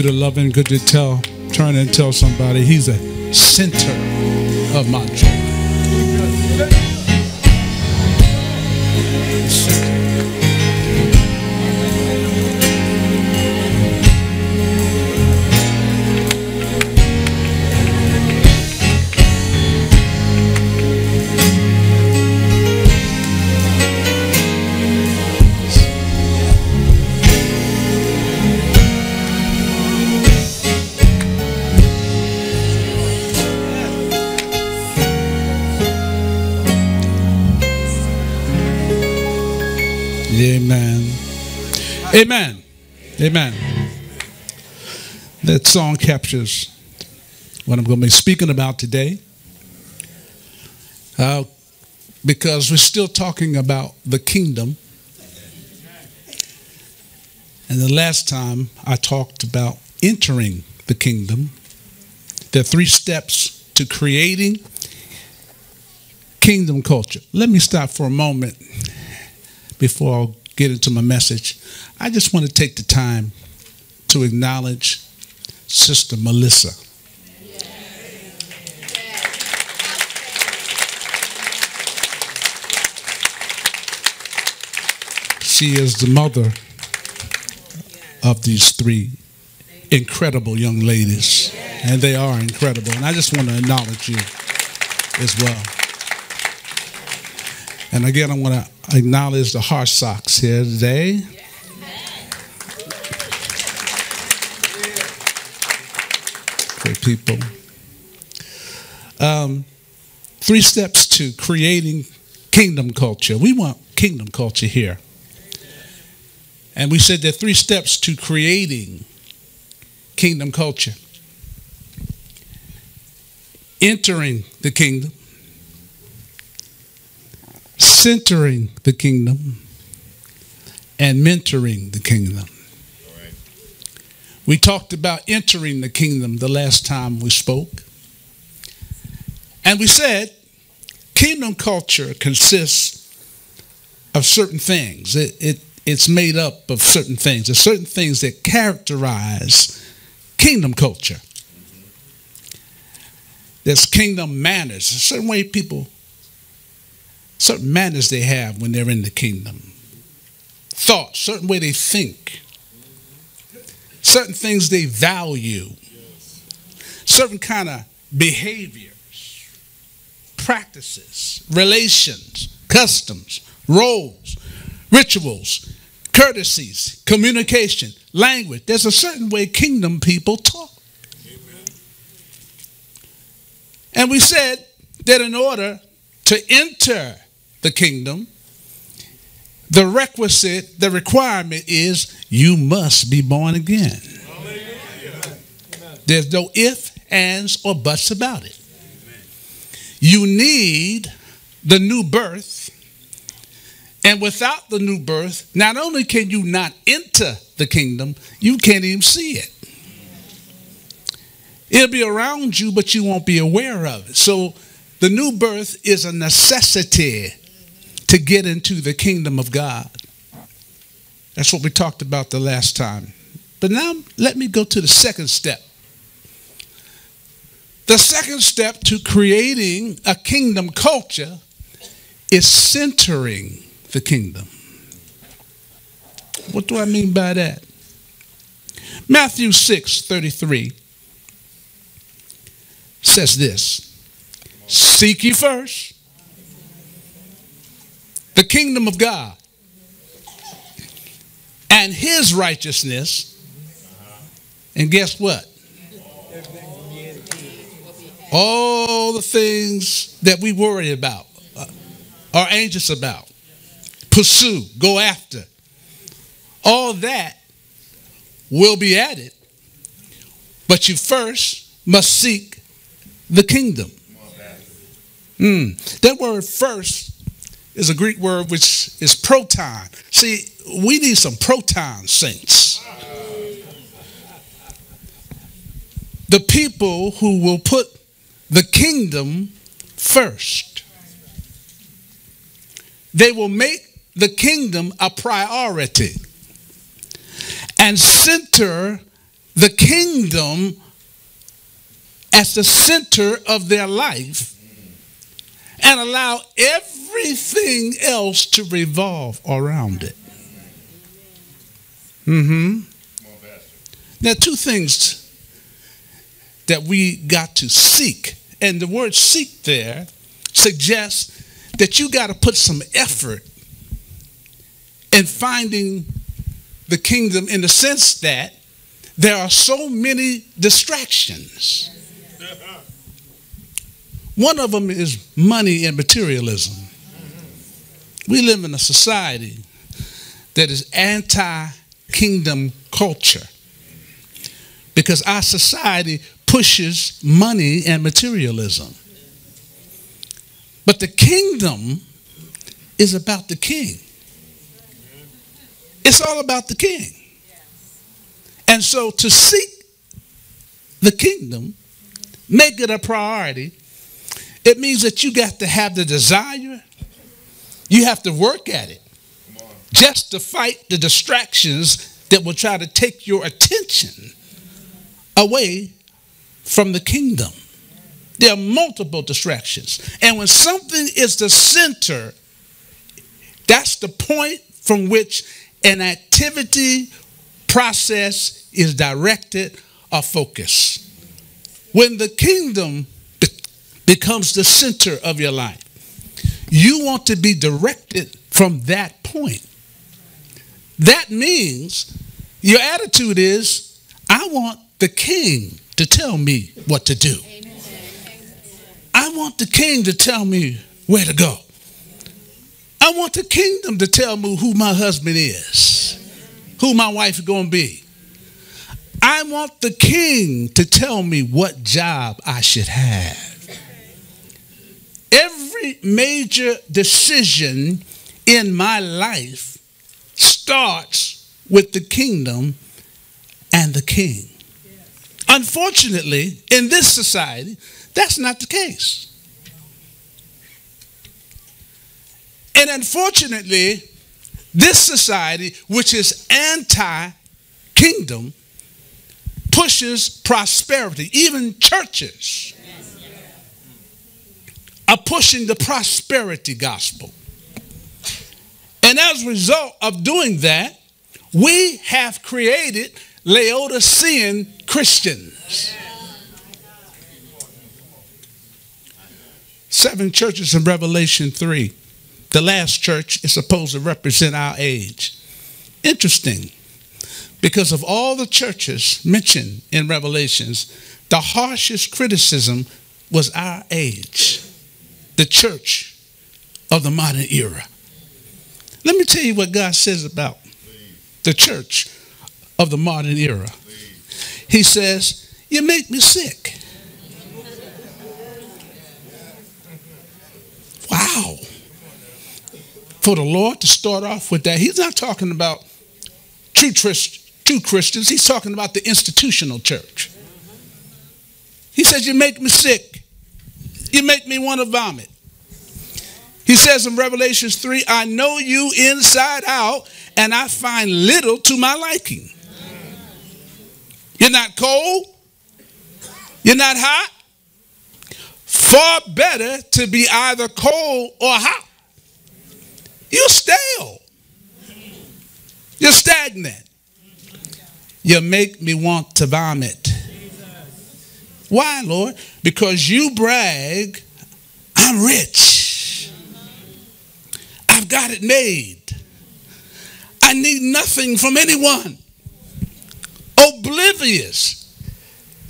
That love him, could you tell, turn and tell somebody he's a center of my joy. Amen. Amen. That song captures what I'm going to be speaking about today. Uh, because we're still talking about the kingdom. And the last time I talked about entering the kingdom, there are three steps to creating kingdom culture. Let me stop for a moment before I get into my message. I just want to take the time to acknowledge Sister Melissa. She is the mother of these three incredible young ladies, and they are incredible. And I just want to acknowledge you as well. And again, I want to acknowledge the Heart Socks here today. Great people. Um, three steps to creating kingdom culture. We want kingdom culture here. And we said there are three steps to creating kingdom culture entering the kingdom, centering the kingdom, and mentoring the kingdom. We talked about entering the kingdom the last time we spoke. And we said kingdom culture consists of certain things. It, it, it's made up of certain things. There's certain things that characterize kingdom culture. There's kingdom manners. A certain way people, certain manners they have when they're in the kingdom. Thoughts, certain way they think. Certain things they value. Certain kind of behaviors, practices, relations, customs, roles, rituals, courtesies, communication, language. There's a certain way kingdom people talk. And we said that in order to enter the kingdom, the requisite, the requirement is you must be born again. There's no if, ands, or buts about it. You need the new birth. And without the new birth, not only can you not enter the kingdom, you can't even see it. It'll be around you, but you won't be aware of it. So the new birth is a necessity to get into the kingdom of God. That's what we talked about the last time. But now let me go to the second step. The second step to creating a kingdom culture is centering the kingdom. What do I mean by that? Matthew 6 33 says this Seek ye first the kingdom of God and his righteousness. And guess what? All the things that we worry about, uh, are anxious about, pursue, go after, all that will be added. But you first must seek the kingdom. Mm. That word first is a Greek word which is proton. See, we need some proton saints. The people who will put the kingdom first. They will make the kingdom a priority and center the kingdom as the center of their life and allow everything else to revolve around it. Mm-hmm. Now, two things that we got to seek, and the word seek there suggests that you got to put some effort in finding the kingdom in the sense that there are so many distractions. One of them is money and materialism. We live in a society that is anti kingdom culture because our society pushes money and materialism. But the kingdom is about the king. It's all about the king. And so to seek the kingdom, make it a priority, it means that you got to have the desire, you have to work at it just to fight the distractions that will try to take your attention away from the kingdom. There are multiple distractions. And when something is the center, that's the point from which an activity process is directed or focused. When the kingdom becomes the center of your life, you want to be directed from that point. That means your attitude is I want the king to tell me what to do. I want the king to tell me where to go. I want the kingdom to tell me who my husband is, who my wife is going to be. I want the king to tell me what job I should have. Every major decision in my life starts with the kingdom and the king. Unfortunately, in this society, that's not the case. And unfortunately, this society, which is anti kingdom, pushes prosperity. Even churches are pushing the prosperity gospel. And as a result of doing that, we have created Laodicean Christians. Seven churches in Revelation 3. The last church is supposed to represent our age. Interesting, because of all the churches mentioned in Revelations, the harshest criticism was our age, the church of the modern era. Let me tell you what God says about the church of the modern era. He says, You make me sick. Wow. For the Lord to start off with that, He's not talking about true, true Christians, He's talking about the institutional church. He says, You make me sick. You make me want to vomit. He says in Revelations 3, I know you inside out, and I find little to my liking. You're not cold. You're not hot. Far better to be either cold or hot. You're stale. You're stagnant. You make me want to vomit. Why, Lord? Because you brag, I'm rich. I've got it made. I need nothing from anyone oblivious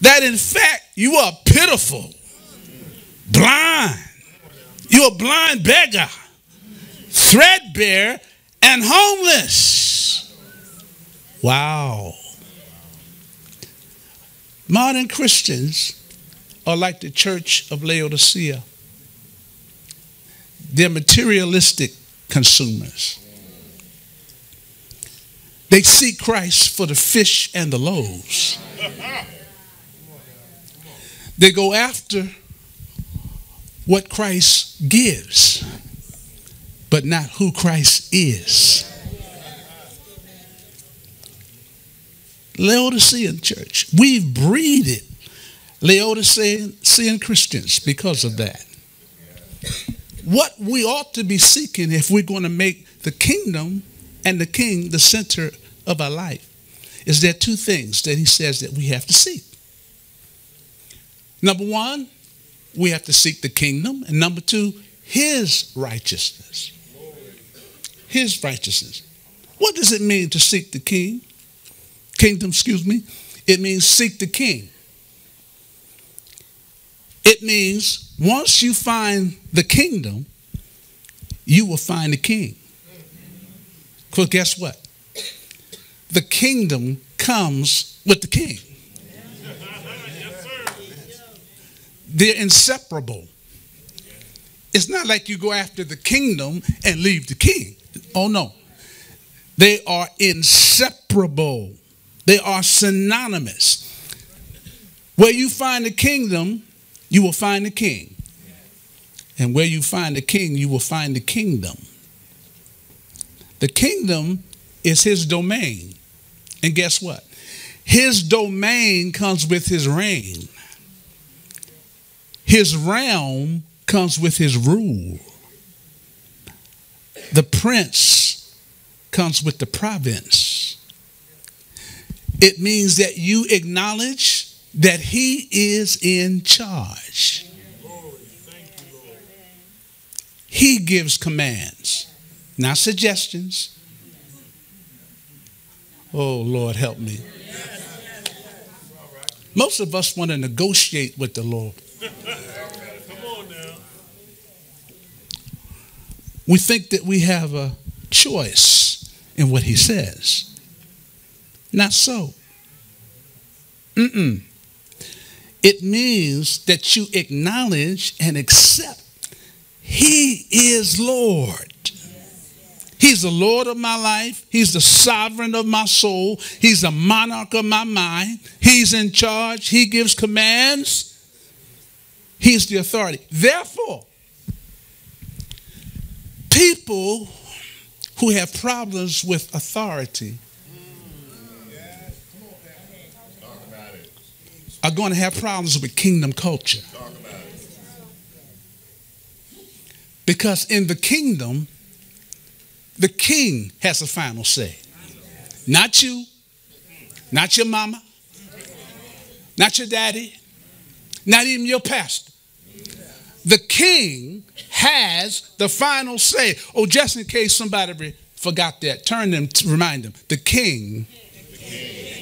that in fact you are pitiful, blind. You're a blind beggar, threadbare, and homeless. Wow. Modern Christians are like the church of Laodicea. They're materialistic consumers. They seek Christ for the fish and the loaves. They go after what Christ gives, but not who Christ is. Laodicean church. We've breeded Laodicean Christians because of that. What we ought to be seeking if we're going to make the kingdom and the king the center of our life is there two things that he says that we have to seek. Number one, we have to seek the kingdom, and number two, his righteousness. His righteousness. What does it mean to seek the king? Kingdom, excuse me. It means seek the king. It means once you find the kingdom, you will find the king. Because guess what? The kingdom comes with the king. They're inseparable. It's not like you go after the kingdom and leave the king. Oh, no. They are inseparable, they are synonymous. Where you find the kingdom, you will find the king. And where you find the king, you will find the kingdom. The kingdom is his domain. And guess what? His domain comes with his reign. His realm comes with his rule. The prince comes with the province. It means that you acknowledge that he is in charge. He gives commands, not suggestions. Oh, Lord, help me. Most of us want to negotiate with the Lord. we think that we have a choice in what he says. Not so. Mm-mm. It means that you acknowledge and accept he is Lord. He's the Lord of my life. He's the sovereign of my soul. He's the monarch of my mind. He's in charge. He gives commands. He's the authority. Therefore, people who have problems with authority are going to have problems with kingdom culture. Because in the kingdom, the king has the final say. Not you, not your mama, not your daddy, not even your pastor. The king has the final say. Oh, just in case somebody forgot that, turn them, remind them. The king. The king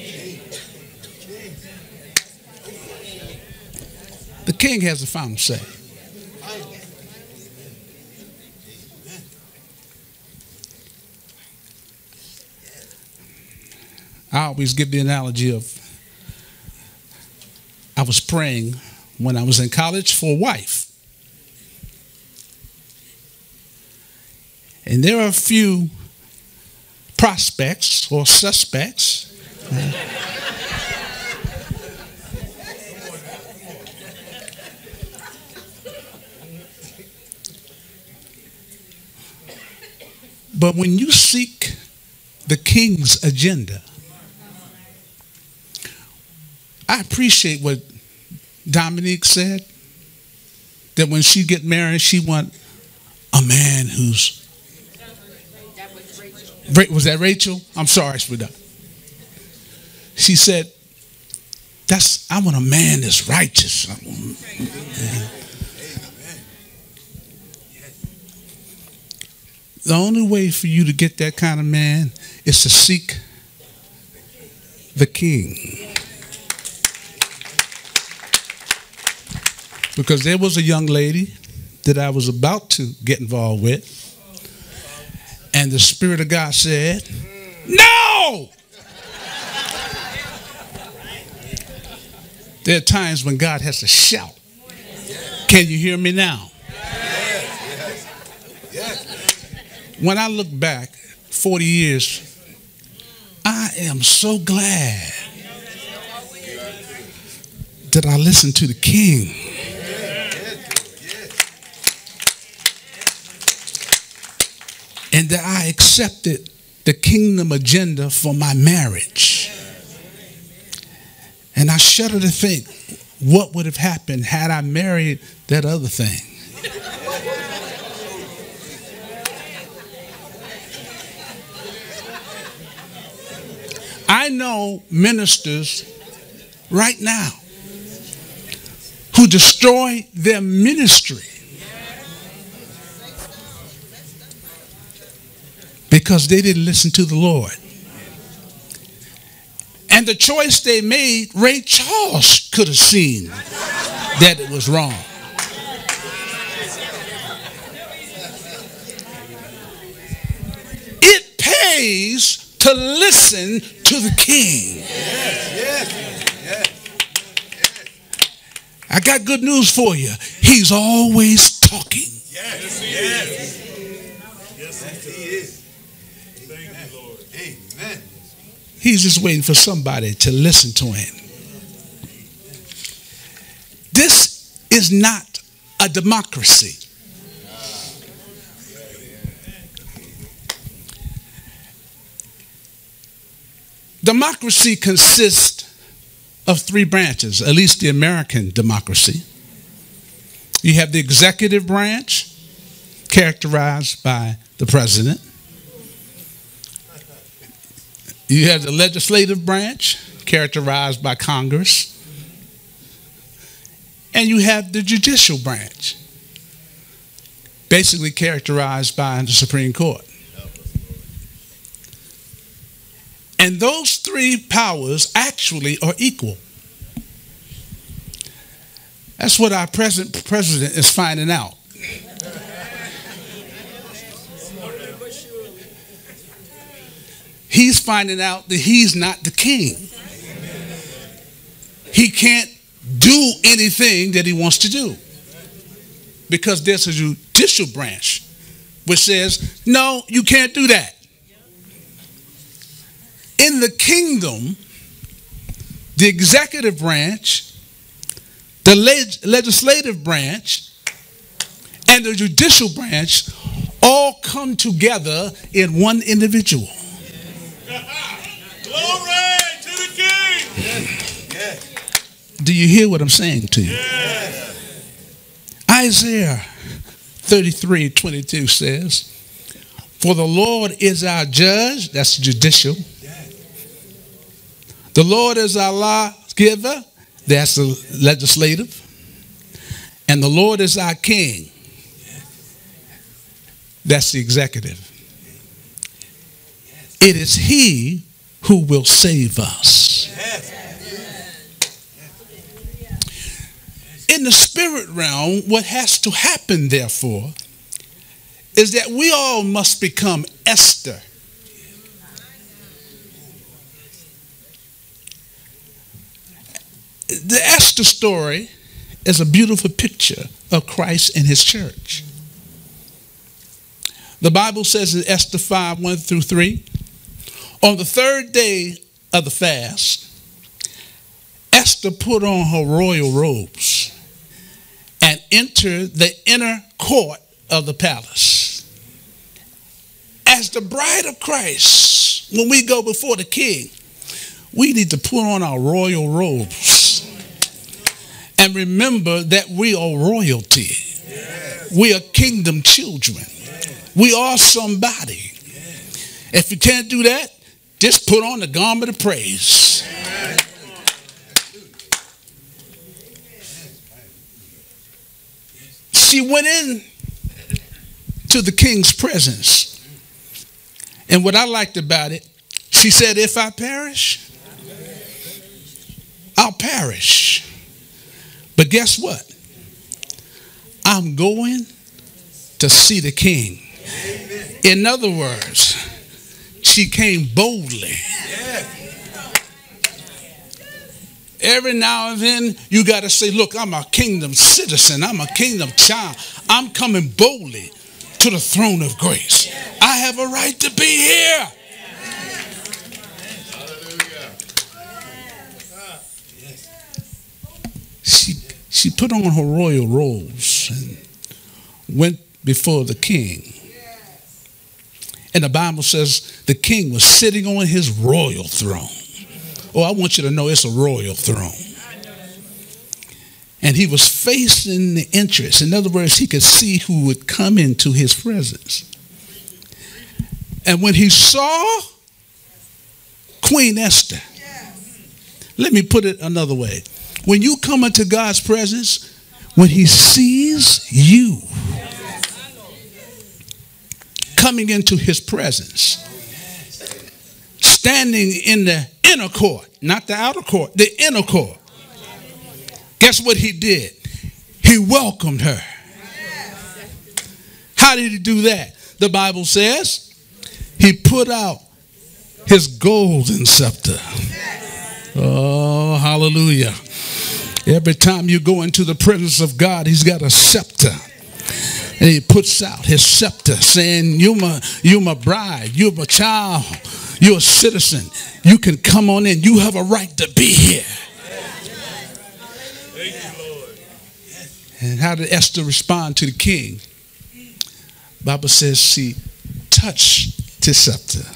has the final say. I always give the analogy of I was praying when I was in college for a wife. And there are a few prospects or suspects. But when you seek the king's agenda, I appreciate what Dominique said that when she get married, she want a man who's was that Rachel? I'm sorry for that. She said, "That's I want a man that's righteous." The only way for you to get that kind of man is to seek the king. because there was a young lady that I was about to get involved with, and the Spirit of God said, No! There are times when God has to shout. Can you hear me now? When I look back 40 years, I am so glad that I listened to the King. and that I accepted the kingdom agenda for my marriage. And I shudder to think what would have happened had I married that other thing. I know ministers right now who destroy their ministry because they didn't listen to the Lord. And the choice they made, Ray Charles could have seen that it was wrong. It pays to listen to the king. I got good news for you. He's always talking. Yes, yes. Yes, he is. Thank you, Lord. Amen. He's just waiting for somebody to listen to him. This is not a democracy. Democracy consists of three branches, at least the American democracy. You have the executive branch, characterized by the president. You have the legislative branch, characterized by Congress. And you have the judicial branch, basically characterized by the Supreme Court. And those three powers actually are equal. That's what our present president is finding out. He's finding out that he's not the king. He can't do anything that he wants to do because there's a judicial branch which says, no, you can't do that. In the kingdom, the executive branch, the leg- legislative branch, and the judicial branch all come together in one individual. Glory to the King. Do you hear what I'm saying to you? Isaiah 33 22 says, For the Lord is our judge, that's judicial. The Lord is our law giver, that's the legislative. And the Lord is our king, that's the executive. It is He who will save us. In the spirit realm, what has to happen, therefore, is that we all must become Esther. The Esther story is a beautiful picture of Christ and his church. The Bible says in Esther 5 1 through 3 on the third day of the fast, Esther put on her royal robes and entered the inner court of the palace. As the bride of Christ, when we go before the king, we need to put on our royal robes and remember that we are royalty. We are kingdom children. We are somebody. If you can't do that, just put on the garment of praise. She went in to the king's presence. And what I liked about it, she said, If I perish, I'll perish. But guess what? I'm going to see the king. In other words, she came boldly. Every now and then, you got to say, Look, I'm a kingdom citizen. I'm a kingdom child. I'm coming boldly to the throne of grace. I have a right to be here. She, she put on her royal robes and went before the king. And the Bible says the king was sitting on his royal throne. Oh, I want you to know it's a royal throne. And he was facing the entrance. In other words, he could see who would come into his presence. And when he saw Queen Esther, let me put it another way. When you come into God's presence, when he sees you coming into his presence, standing in the inner court, not the outer court, the inner court. Guess what he did? He welcomed her. How did he do that? The Bible says he put out his golden scepter. Oh, hallelujah. Every time you go into the presence of God, he's got a scepter. And he puts out his scepter saying, You're my, you're my bride, you're my child, you're a citizen. You can come on in. You have a right to be here. And how did Esther respond to the king? Bible says she touched the scepter.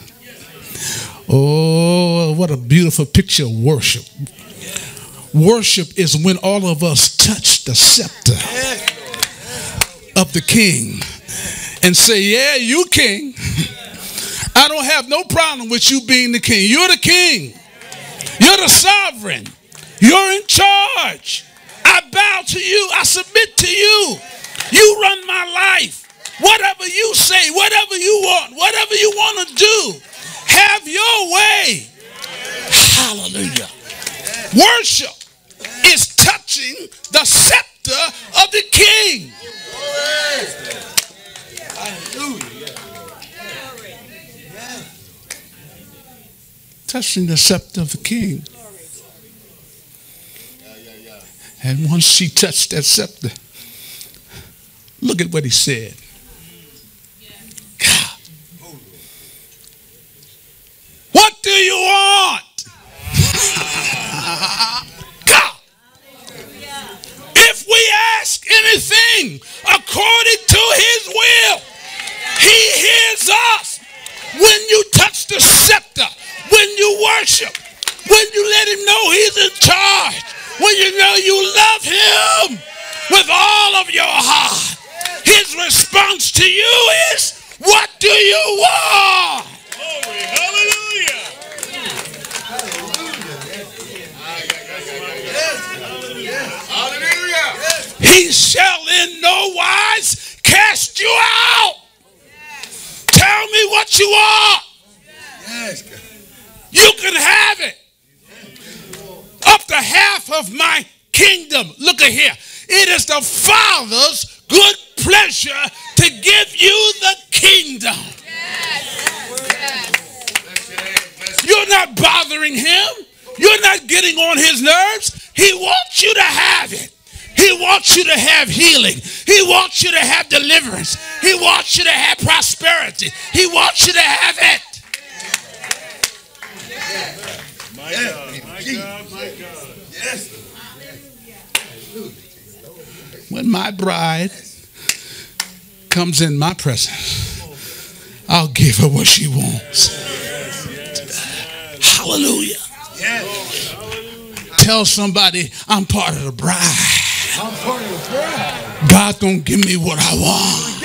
Oh, what a beautiful picture of worship. Worship is when all of us touch the scepter of the king and say, Yeah, you king. I don't have no problem with you being the king. You're the king. You're the sovereign. You're in charge. I bow to you. I submit to you. You run my life. Whatever you say, whatever you want, whatever you want to do, have your way. Hallelujah. Worship touching the scepter of the king. Hallelujah. touching the scepter of the king. And once she touched that scepter, look at what he said. God, what do you want? If we ask anything according to his will, he hears us. When you touch the scepter, when you worship, when you let him know he's in charge, when you know you love him with all of your heart, his response to you is, What do you want? He shall in no wise cast you out. Tell me what you want. You can have it. Up to half of my kingdom. Look at here. It is the Father's good pleasure to give you the kingdom. You're not bothering him. You're not getting on his nerves. He wants you to have it. He wants you to have healing. He wants you to have deliverance. He wants you to have prosperity. He wants you to have it. My God, my God, my God. Yes. When my bride comes in my presence, I'll give her what she wants. Hallelujah. Tell somebody I'm part of the bride. God don't give me what I want.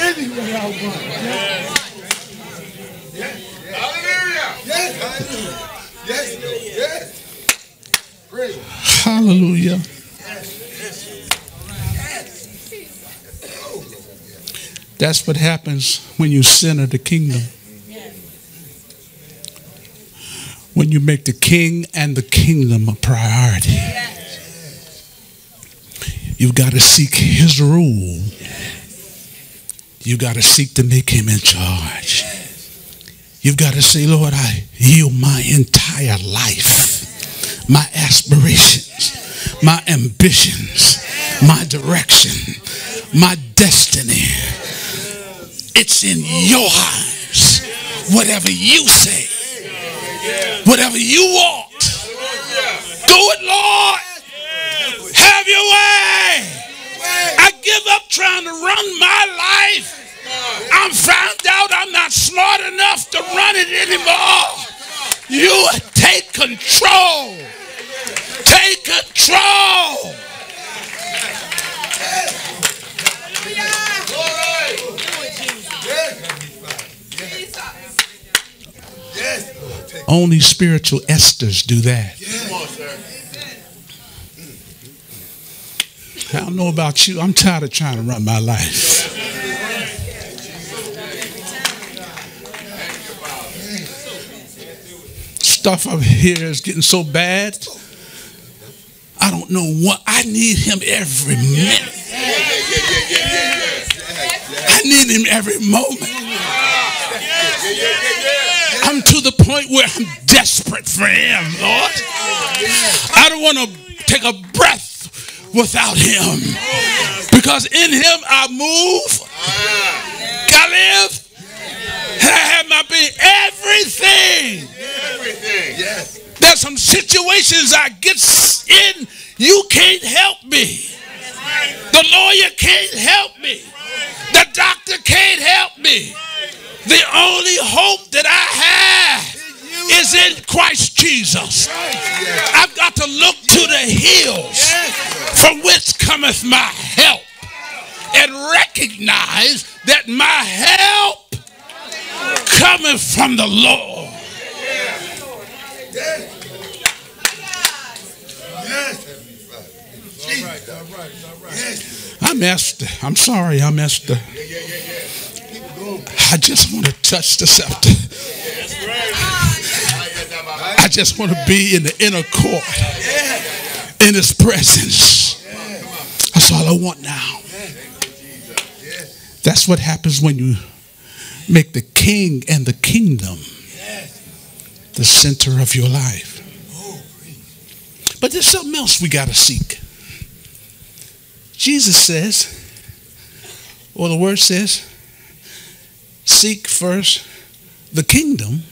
Hallelujah. That's what happens when you center the kingdom. When you make the king and the kingdom a priority. You've got to seek his rule. You've got to seek to make him in charge. You've got to say, Lord, I yield my entire life, my aspirations, my ambitions, my direction, my destiny. It's in your hands. Whatever you say, whatever you want, do it, Lord. Only spiritual Esthers do that. I don't know about you. I'm tired of trying to run my life. Stuff up here is getting so bad. I don't know what. I need him every minute. I need him every moment. I'm to the point where I'm desperate for him, Lord. I don't want to take a breath without him. Because in him I move, I live, I have my being. Everything. Everything. Yes. There's some situations I get in, you can't help me. The lawyer can't help me. The doctor can't help me. The only hope that I have is in Christ Jesus. I've got to look to the hills from whence cometh my help and recognize that my help cometh from the Lord. I'm Esther. I'm sorry, I'm Esther. I just want to touch the scepter. I just want to be in the inner court, in his presence. That's all I want now. That's what happens when you make the king and the kingdom the center of your life. But there's something else we got to seek. Jesus says, or the word says, seek first the kingdom.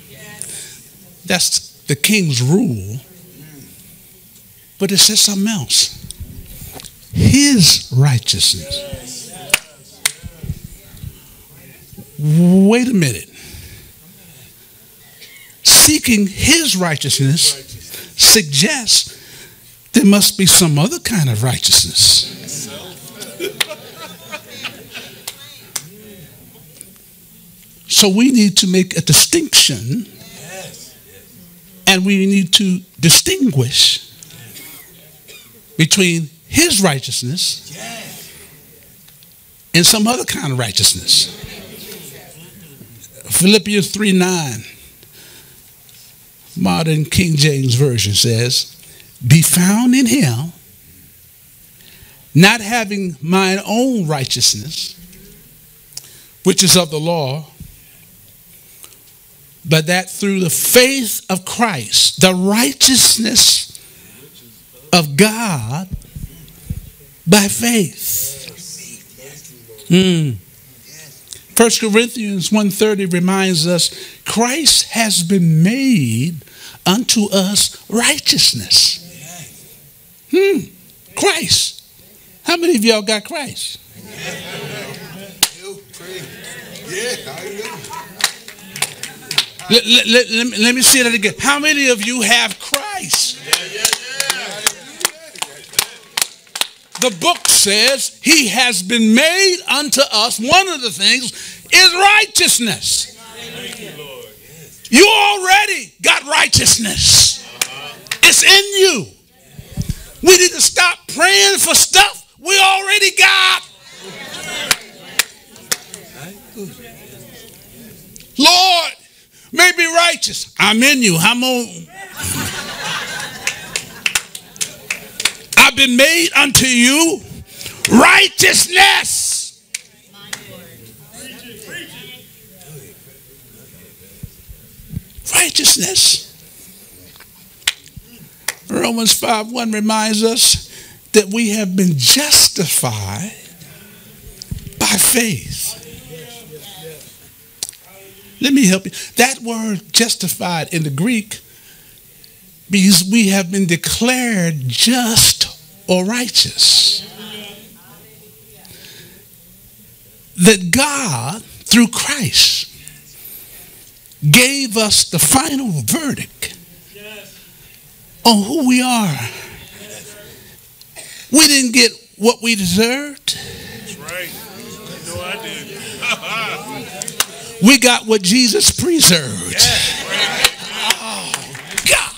That's the king's rule. But it says something else. His righteousness. Wait a minute. Seeking his righteousness suggests there must be some other kind of righteousness. So we need to make a distinction and we need to distinguish between his righteousness and some other kind of righteousness. Philippians 3 9, modern King James Version says, Be found in him, not having mine own righteousness, which is of the law, but that through the faith of Christ, the righteousness of God by faith. Mm. 1 Corinthians 1.30 reminds us Christ has been made unto us righteousness. Hmm. Christ. How many of y'all got Christ? Let, let, let, let, me, let me say that again. How many of you have Christ? The book says he has been made unto us. One of the things is righteousness. You already got righteousness. It's in you. We need to stop praying for stuff we already got. Lord, may be righteous. I'm in you. I'm on. I've been made unto you righteousness. Righteousness. Romans 5 1 reminds us that we have been justified by faith. Let me help you. That word justified in the Greek means we have been declared just or righteous. That God, through Christ, gave us the final verdict on who we are. We didn't get what we deserved. That's right. You know I did. We got what Jesus preserved. Oh, God.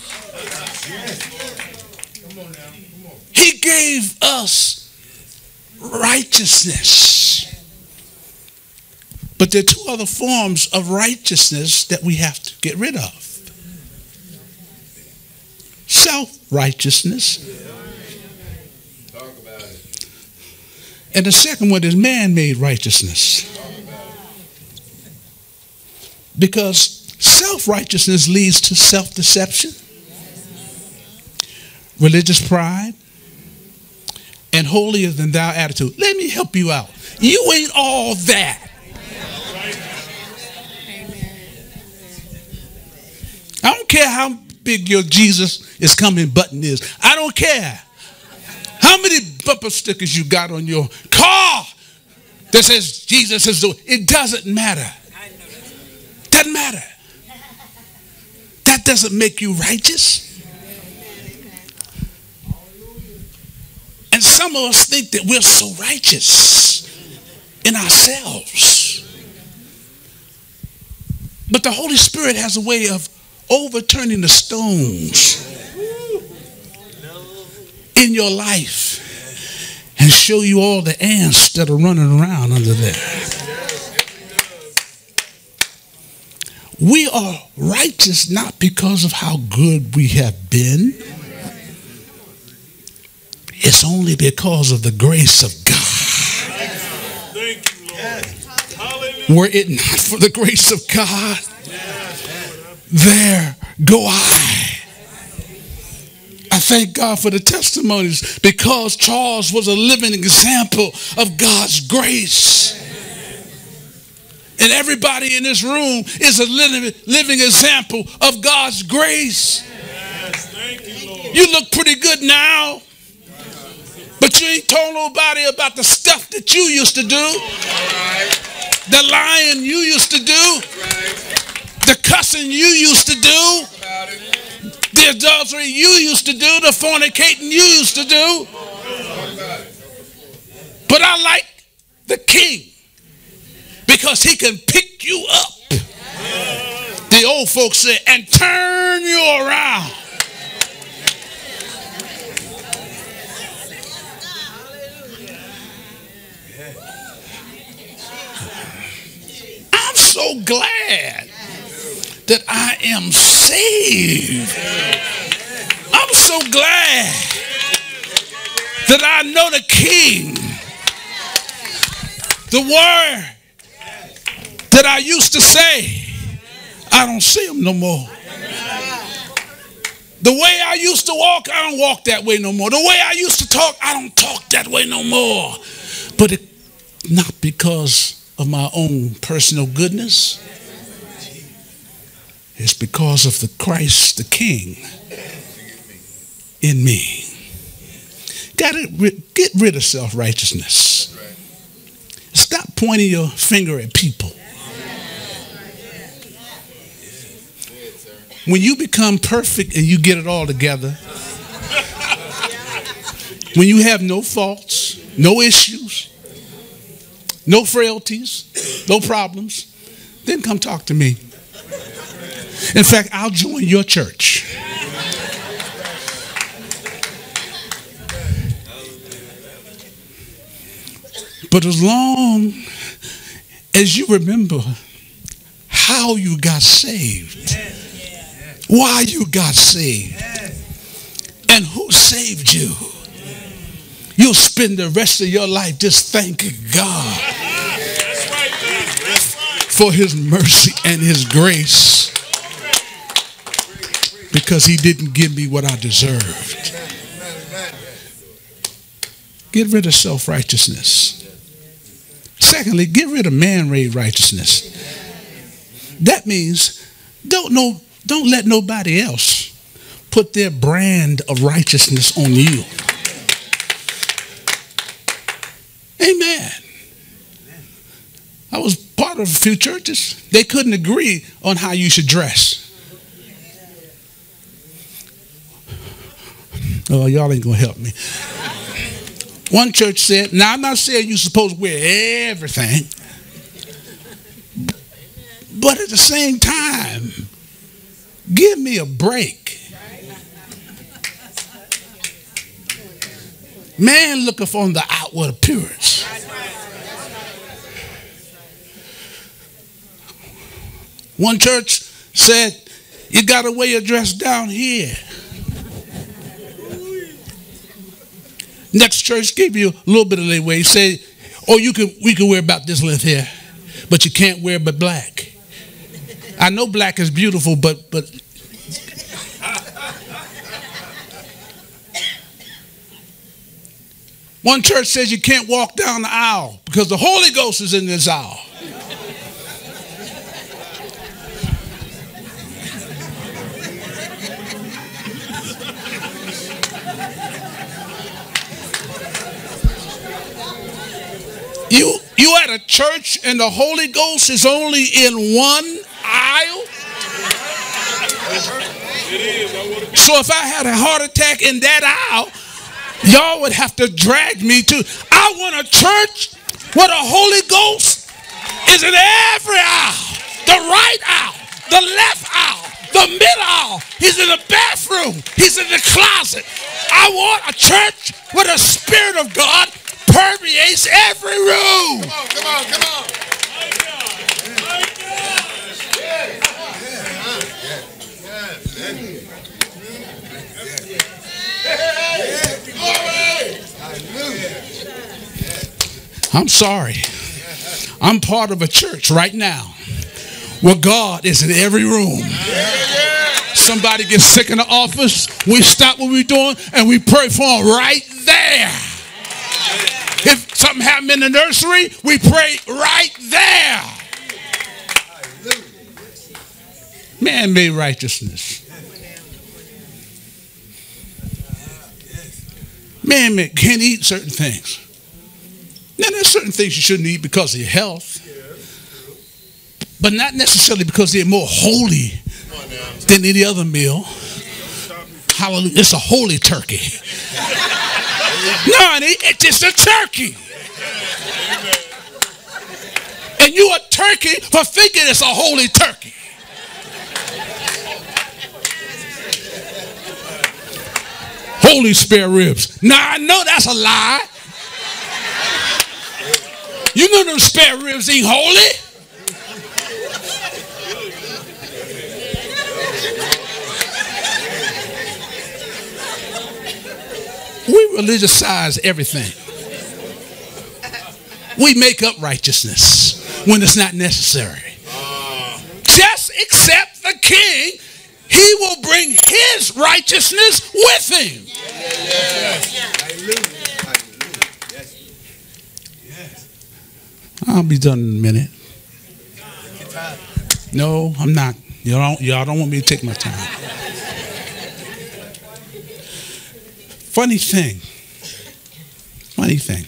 He gave us righteousness. But there are two other forms of righteousness that we have to get rid of self righteousness. And the second one is man made righteousness. Because self righteousness leads to self deception, religious pride, and holier than thou attitude. Let me help you out. You ain't all that. I don't care how big your Jesus is coming button is. I don't care. How many bumper stickers you got on your car that says Jesus is the it doesn't matter. Doesn't matter. That doesn't make you righteous. And some of us think that we're so righteous in ourselves. But the Holy Spirit has a way of overturning the stones in your life and show you all the ants that are running around under there. We are righteous not because of how good we have been. It's only because of the grace of God. Were it not for the grace of God, there go I. I thank God for the testimonies because Charles was a living example of God's grace. And everybody in this room is a living, example of God's grace. Yes, You look pretty good now. But you ain't told nobody about the stuff that you used to do. The lying you used to do. The cussing you used to do. The adultery you used to do. The fornicating you used to do. But I like the king because he can pick you up. The old folks say, and turn you around. I'm so glad that I am saved. I'm so glad that I know the King. The word that I used to say, I don't see him no more. The way I used to walk, I don't walk that way no more. The way I used to talk, I don't talk that way no more. But it, not because of my own personal goodness. It's because of the Christ the King in me. Gotta get rid of self righteousness. Stop pointing your finger at people. When you become perfect and you get it all together, when you have no faults, no issues, no frailties, no problems, then come talk to me. In fact, I'll join your church. But as long as you remember how you got saved, why you got saved, and who saved you, you'll spend the rest of your life just thanking God for his mercy and his grace because he didn't give me what I deserved. Get rid of self righteousness. Secondly, get rid of man made righteousness. That means don't, know, don't let nobody else put their brand of righteousness on you. Amen. I was part of a few churches. They couldn't agree on how you should dress. Oh, y'all ain't gonna help me. One church said, now I'm not saying you're supposed to wear everything, but at the same time, give me a break. Man looketh on the outward appearance. One church said, you got to wear your dress down here. Next church gave you a little bit of leeway. Say, oh, you can we can wear about this length here, but you can't wear but black. I know black is beautiful, but but one church says you can't walk down the aisle because the Holy Ghost is in this aisle. You you at a church and the Holy Ghost is only in one aisle? So if I had a heart attack in that aisle, y'all would have to drag me to. I want a church where the Holy Ghost is in every aisle. The right aisle, the left aisle, the middle aisle. He's in the bathroom. He's in the closet. I want a church where the Spirit of God permeates every room. Come on, come on, come on. I'm sorry. I'm part of a church right now where God is in every room. somebody gets sick in the office, we stop what we're doing and we pray for them right there. If something happened in the nursery, we pray right there. Man made righteousness. Man made, can't eat certain things. Now, there's certain things you shouldn't eat because of your health, but not necessarily because they're more holy than any other meal. Hallelujah. It's a holy turkey. No, it. It's just a turkey. And you a turkey for thinking it's a holy turkey. Holy spare ribs. Now I know that's a lie. You know them spare ribs ain't holy. We religiousize everything. We make up righteousness when it's not necessary. Just accept the king. He will bring his righteousness with him. I'll be done in a minute. No, I'm not. Y'all don't, don't want me to take my time. Funny thing. Funny thing.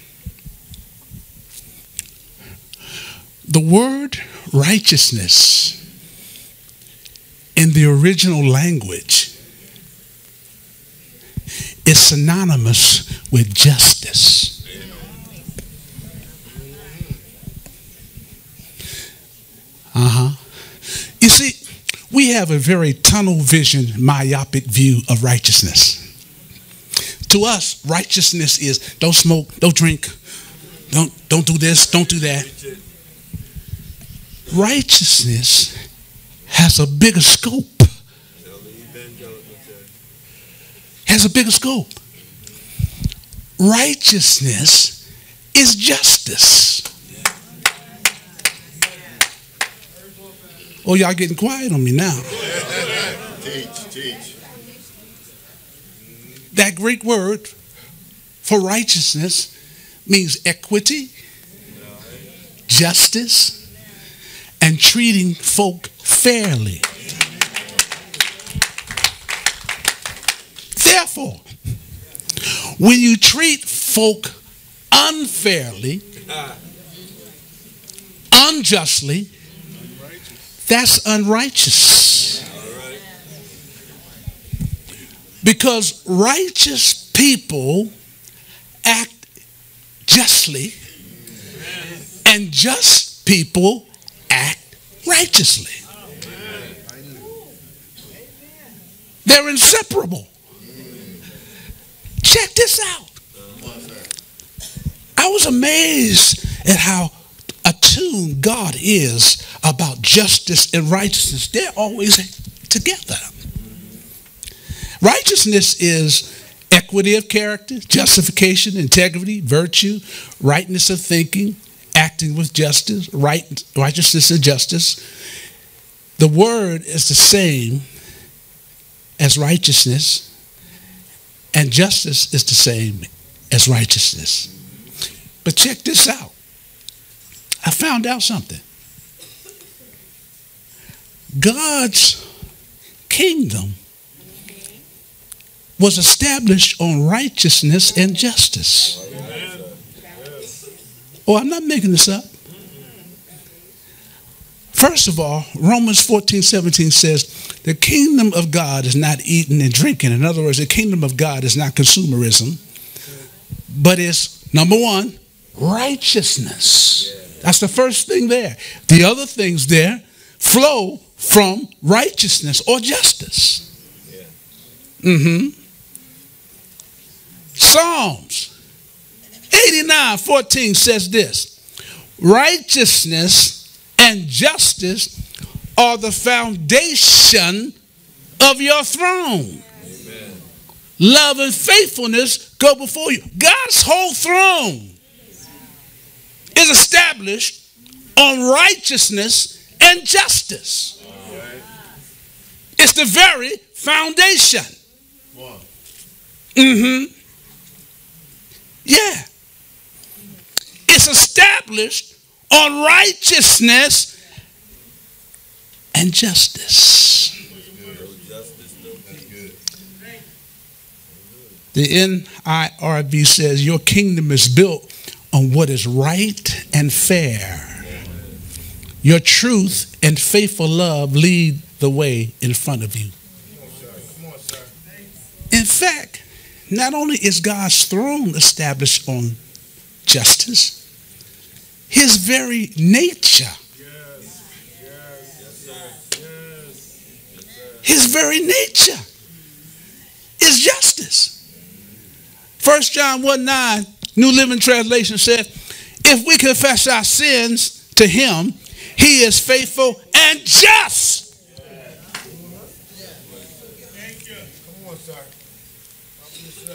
The word righteousness in the original language is synonymous with justice. Uh huh. You see, we have a very tunnel vision, myopic view of righteousness. To us, righteousness is don't smoke, don't drink, don't don't do this, don't do that. Righteousness has a bigger scope. Has a bigger scope. Righteousness is justice. Oh, y'all getting quiet on me now. Teach, teach. That Greek word for righteousness means equity, justice, and treating folk fairly. Therefore, when you treat folk unfairly, unjustly, that's unrighteous. Because righteous people act justly, and just people act righteously. They're inseparable. Check this out. I was amazed at how attuned God is about justice and righteousness. They're always together. Righteousness is equity of character, justification, integrity, virtue, rightness of thinking, acting with justice, right, righteousness and justice. The word is the same as righteousness, and justice is the same as righteousness. But check this out. I found out something. God's kingdom was established on righteousness and justice. Oh, I'm not making this up. First of all, Romans 14, 17 says, the kingdom of God is not eating and drinking. In other words, the kingdom of God is not consumerism, but it's number one, righteousness. That's the first thing there. The other things there flow from righteousness or justice. Mm-hmm. Psalms 89, 14 says this righteousness and justice are the foundation of your throne. Love and faithfulness go before you. God's whole throne is established on righteousness and justice. It's the very foundation. Mm-hmm. Yeah. It's established on righteousness and justice. The NIRV says, Your kingdom is built on what is right and fair. Your truth and faithful love lead the way in front of you. In fact, not only is God's throne established on justice, his very nature, his very nature is justice. 1 John 1 9, New Living Translation says, If we confess our sins to him, he is faithful and just.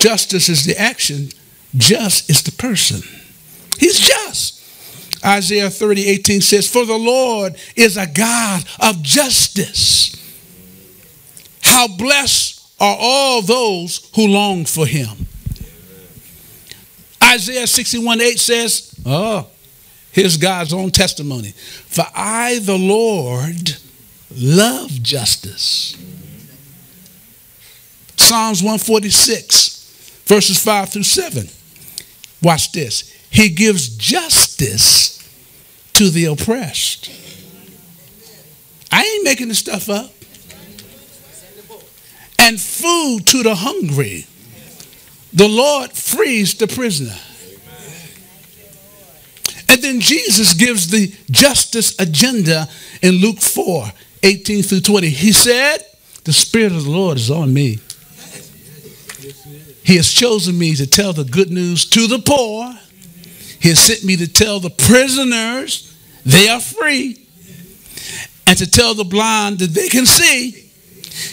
Justice is the action, just is the person. He's just. Isaiah 30, 18 says, For the Lord is a God of justice. How blessed are all those who long for him. Isaiah 61, 8 says, Oh, here's God's own testimony. For I, the Lord, love justice. Psalms 146, verses 5 through 7. Watch this. He gives justice to the oppressed. I ain't making this stuff up. And food to the hungry. The Lord frees the prisoner. And then Jesus gives the justice agenda in Luke 4 18 through 20. He said, The Spirit of the Lord is on me. He has chosen me to tell the good news to the poor. He has sent me to tell the prisoners they are free and to tell the blind that they can see.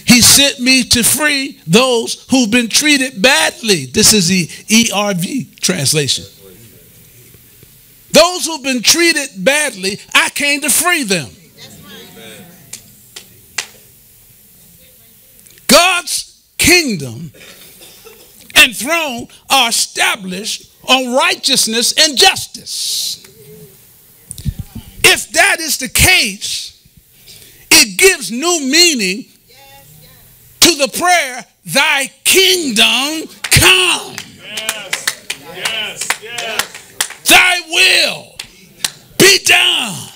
He sent me to free those who've been treated badly. This is the ERV translation. Those who've been treated badly, I came to free them. God's kingdom and throne are established on righteousness and justice. If that is the case, it gives new meaning to the prayer, Thy kingdom come. Yes, yes, yes. Thy will be done.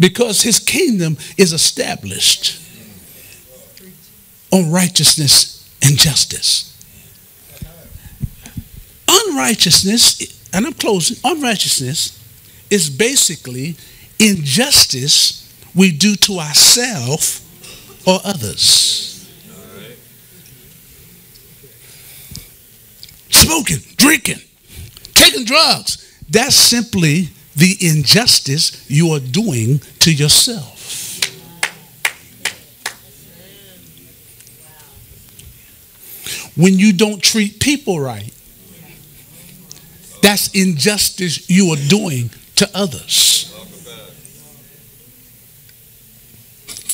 Because his kingdom is established on righteousness and justice. Unrighteousness, and I'm closing, unrighteousness is basically injustice we do to ourselves or others. Smoking, drinking, taking drugs. That's simply the injustice you are doing to yourself. When you don't treat people right, that's injustice you are doing to others.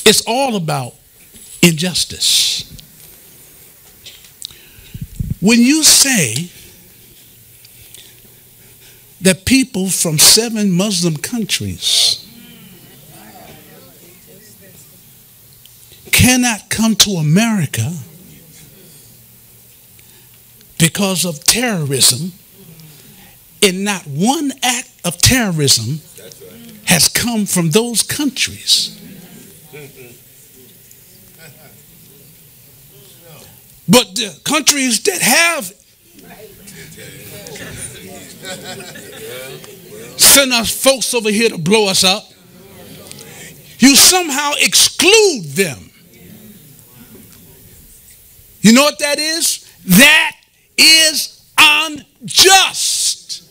It's all about injustice. When you say that people from seven Muslim countries cannot come to America because of terrorism, and not one act of terrorism has come from those countries. But the countries that have sent us folks over here to blow us up, you somehow exclude them. You know what that is? That is unjust.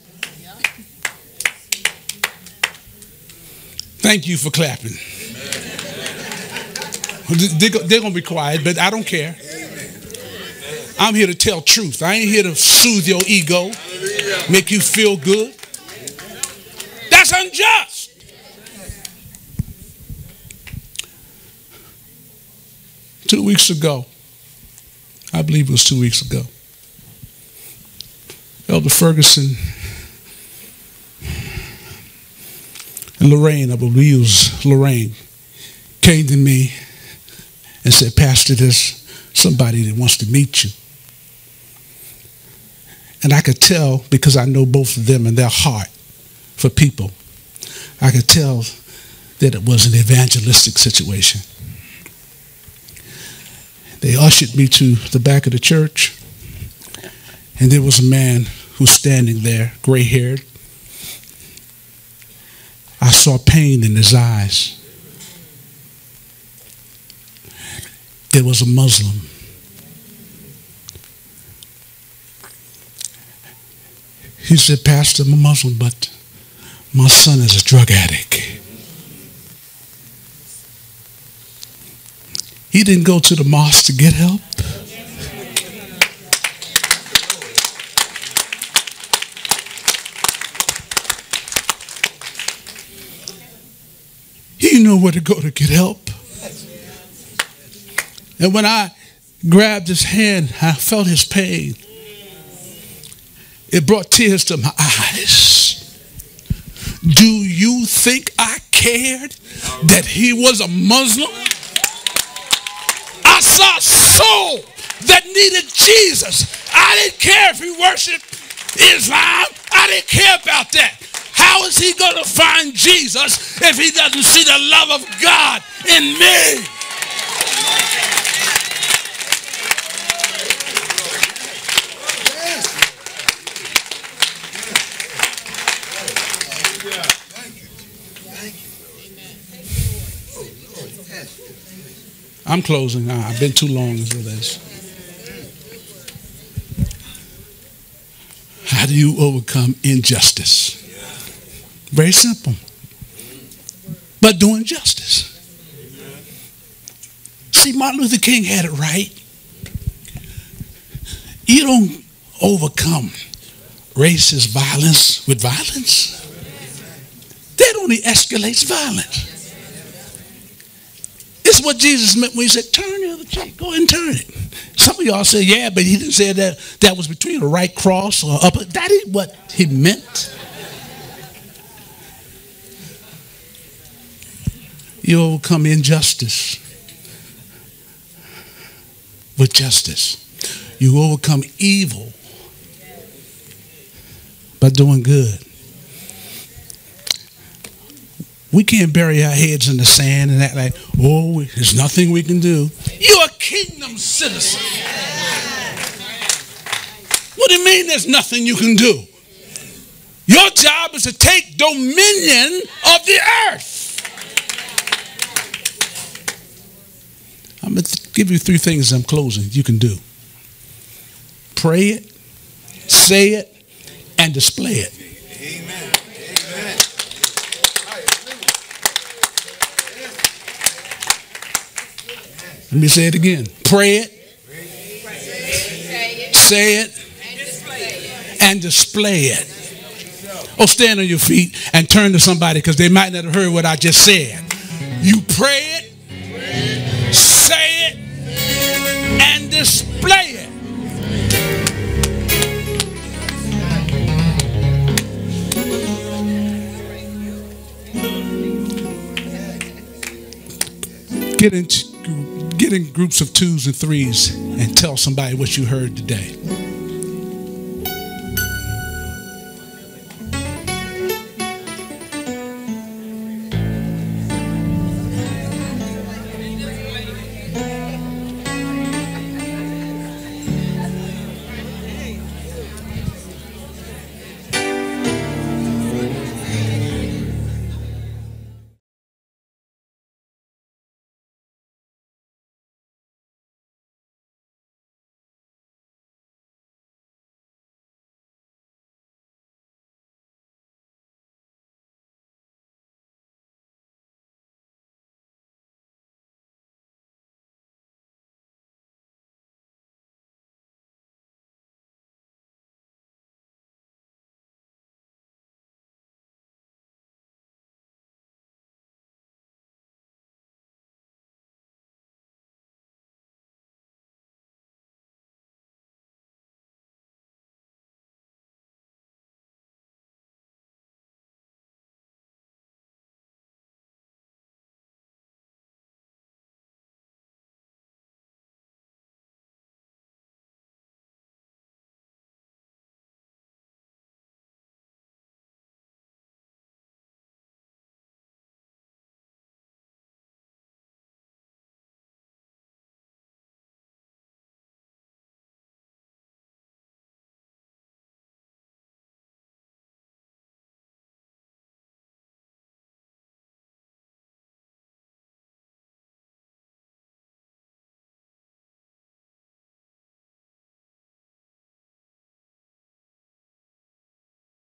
Thank you for clapping. They're going to be quiet, but I don't care. I'm here to tell truth. I ain't here to soothe your ego, make you feel good. That's unjust. two weeks ago, I believe it was two weeks ago, Elder Ferguson and Lorraine, I believe it was Lorraine, came to me and said, Pastor, there's somebody that wants to meet you. And I could tell because I know both of them and their heart for people. I could tell that it was an evangelistic situation. They ushered me to the back of the church, and there was a man who's standing there, gray haired. I saw pain in his eyes. It was a Muslim. He said, Pastor, I'm a Muslim, but my son is a drug addict. He didn't go to the mosque to get help. He knew where to go to get help. And when I grabbed his hand, I felt his pain. It brought tears to my eyes. Do you think I cared that he was a Muslim? I saw a soul that needed Jesus. I didn't care if he worshiped Islam. I didn't care about that. How is he going to find Jesus if he doesn't see the love of God in me? I'm closing. Ah, I've been too long for this. How do you overcome injustice? Very simple. But doing justice. See, Martin Luther King had it right. You don't overcome racist violence with violence. That only escalates violence. It's what Jesus meant when he said, turn the other cheek, go ahead and turn it. Some of y'all say, yeah, but he didn't say that that was between a right cross or up. That is what he meant. You overcome injustice with justice. You overcome evil by doing good. We can't bury our heads in the sand and act like, oh, there's nothing we can do. You're a kingdom citizen. What do you mean there's nothing you can do? Your job is to take dominion of the earth. I'm going to give you three things I'm closing you can do pray it, say it, and display it. Amen. Let me say it again. Pray it, say it, and display it. Oh, stand on your feet and turn to somebody because they might not have heard what I just said. You pray it, display it. Get in, get in groups of twos and threes and tell somebody what you heard today.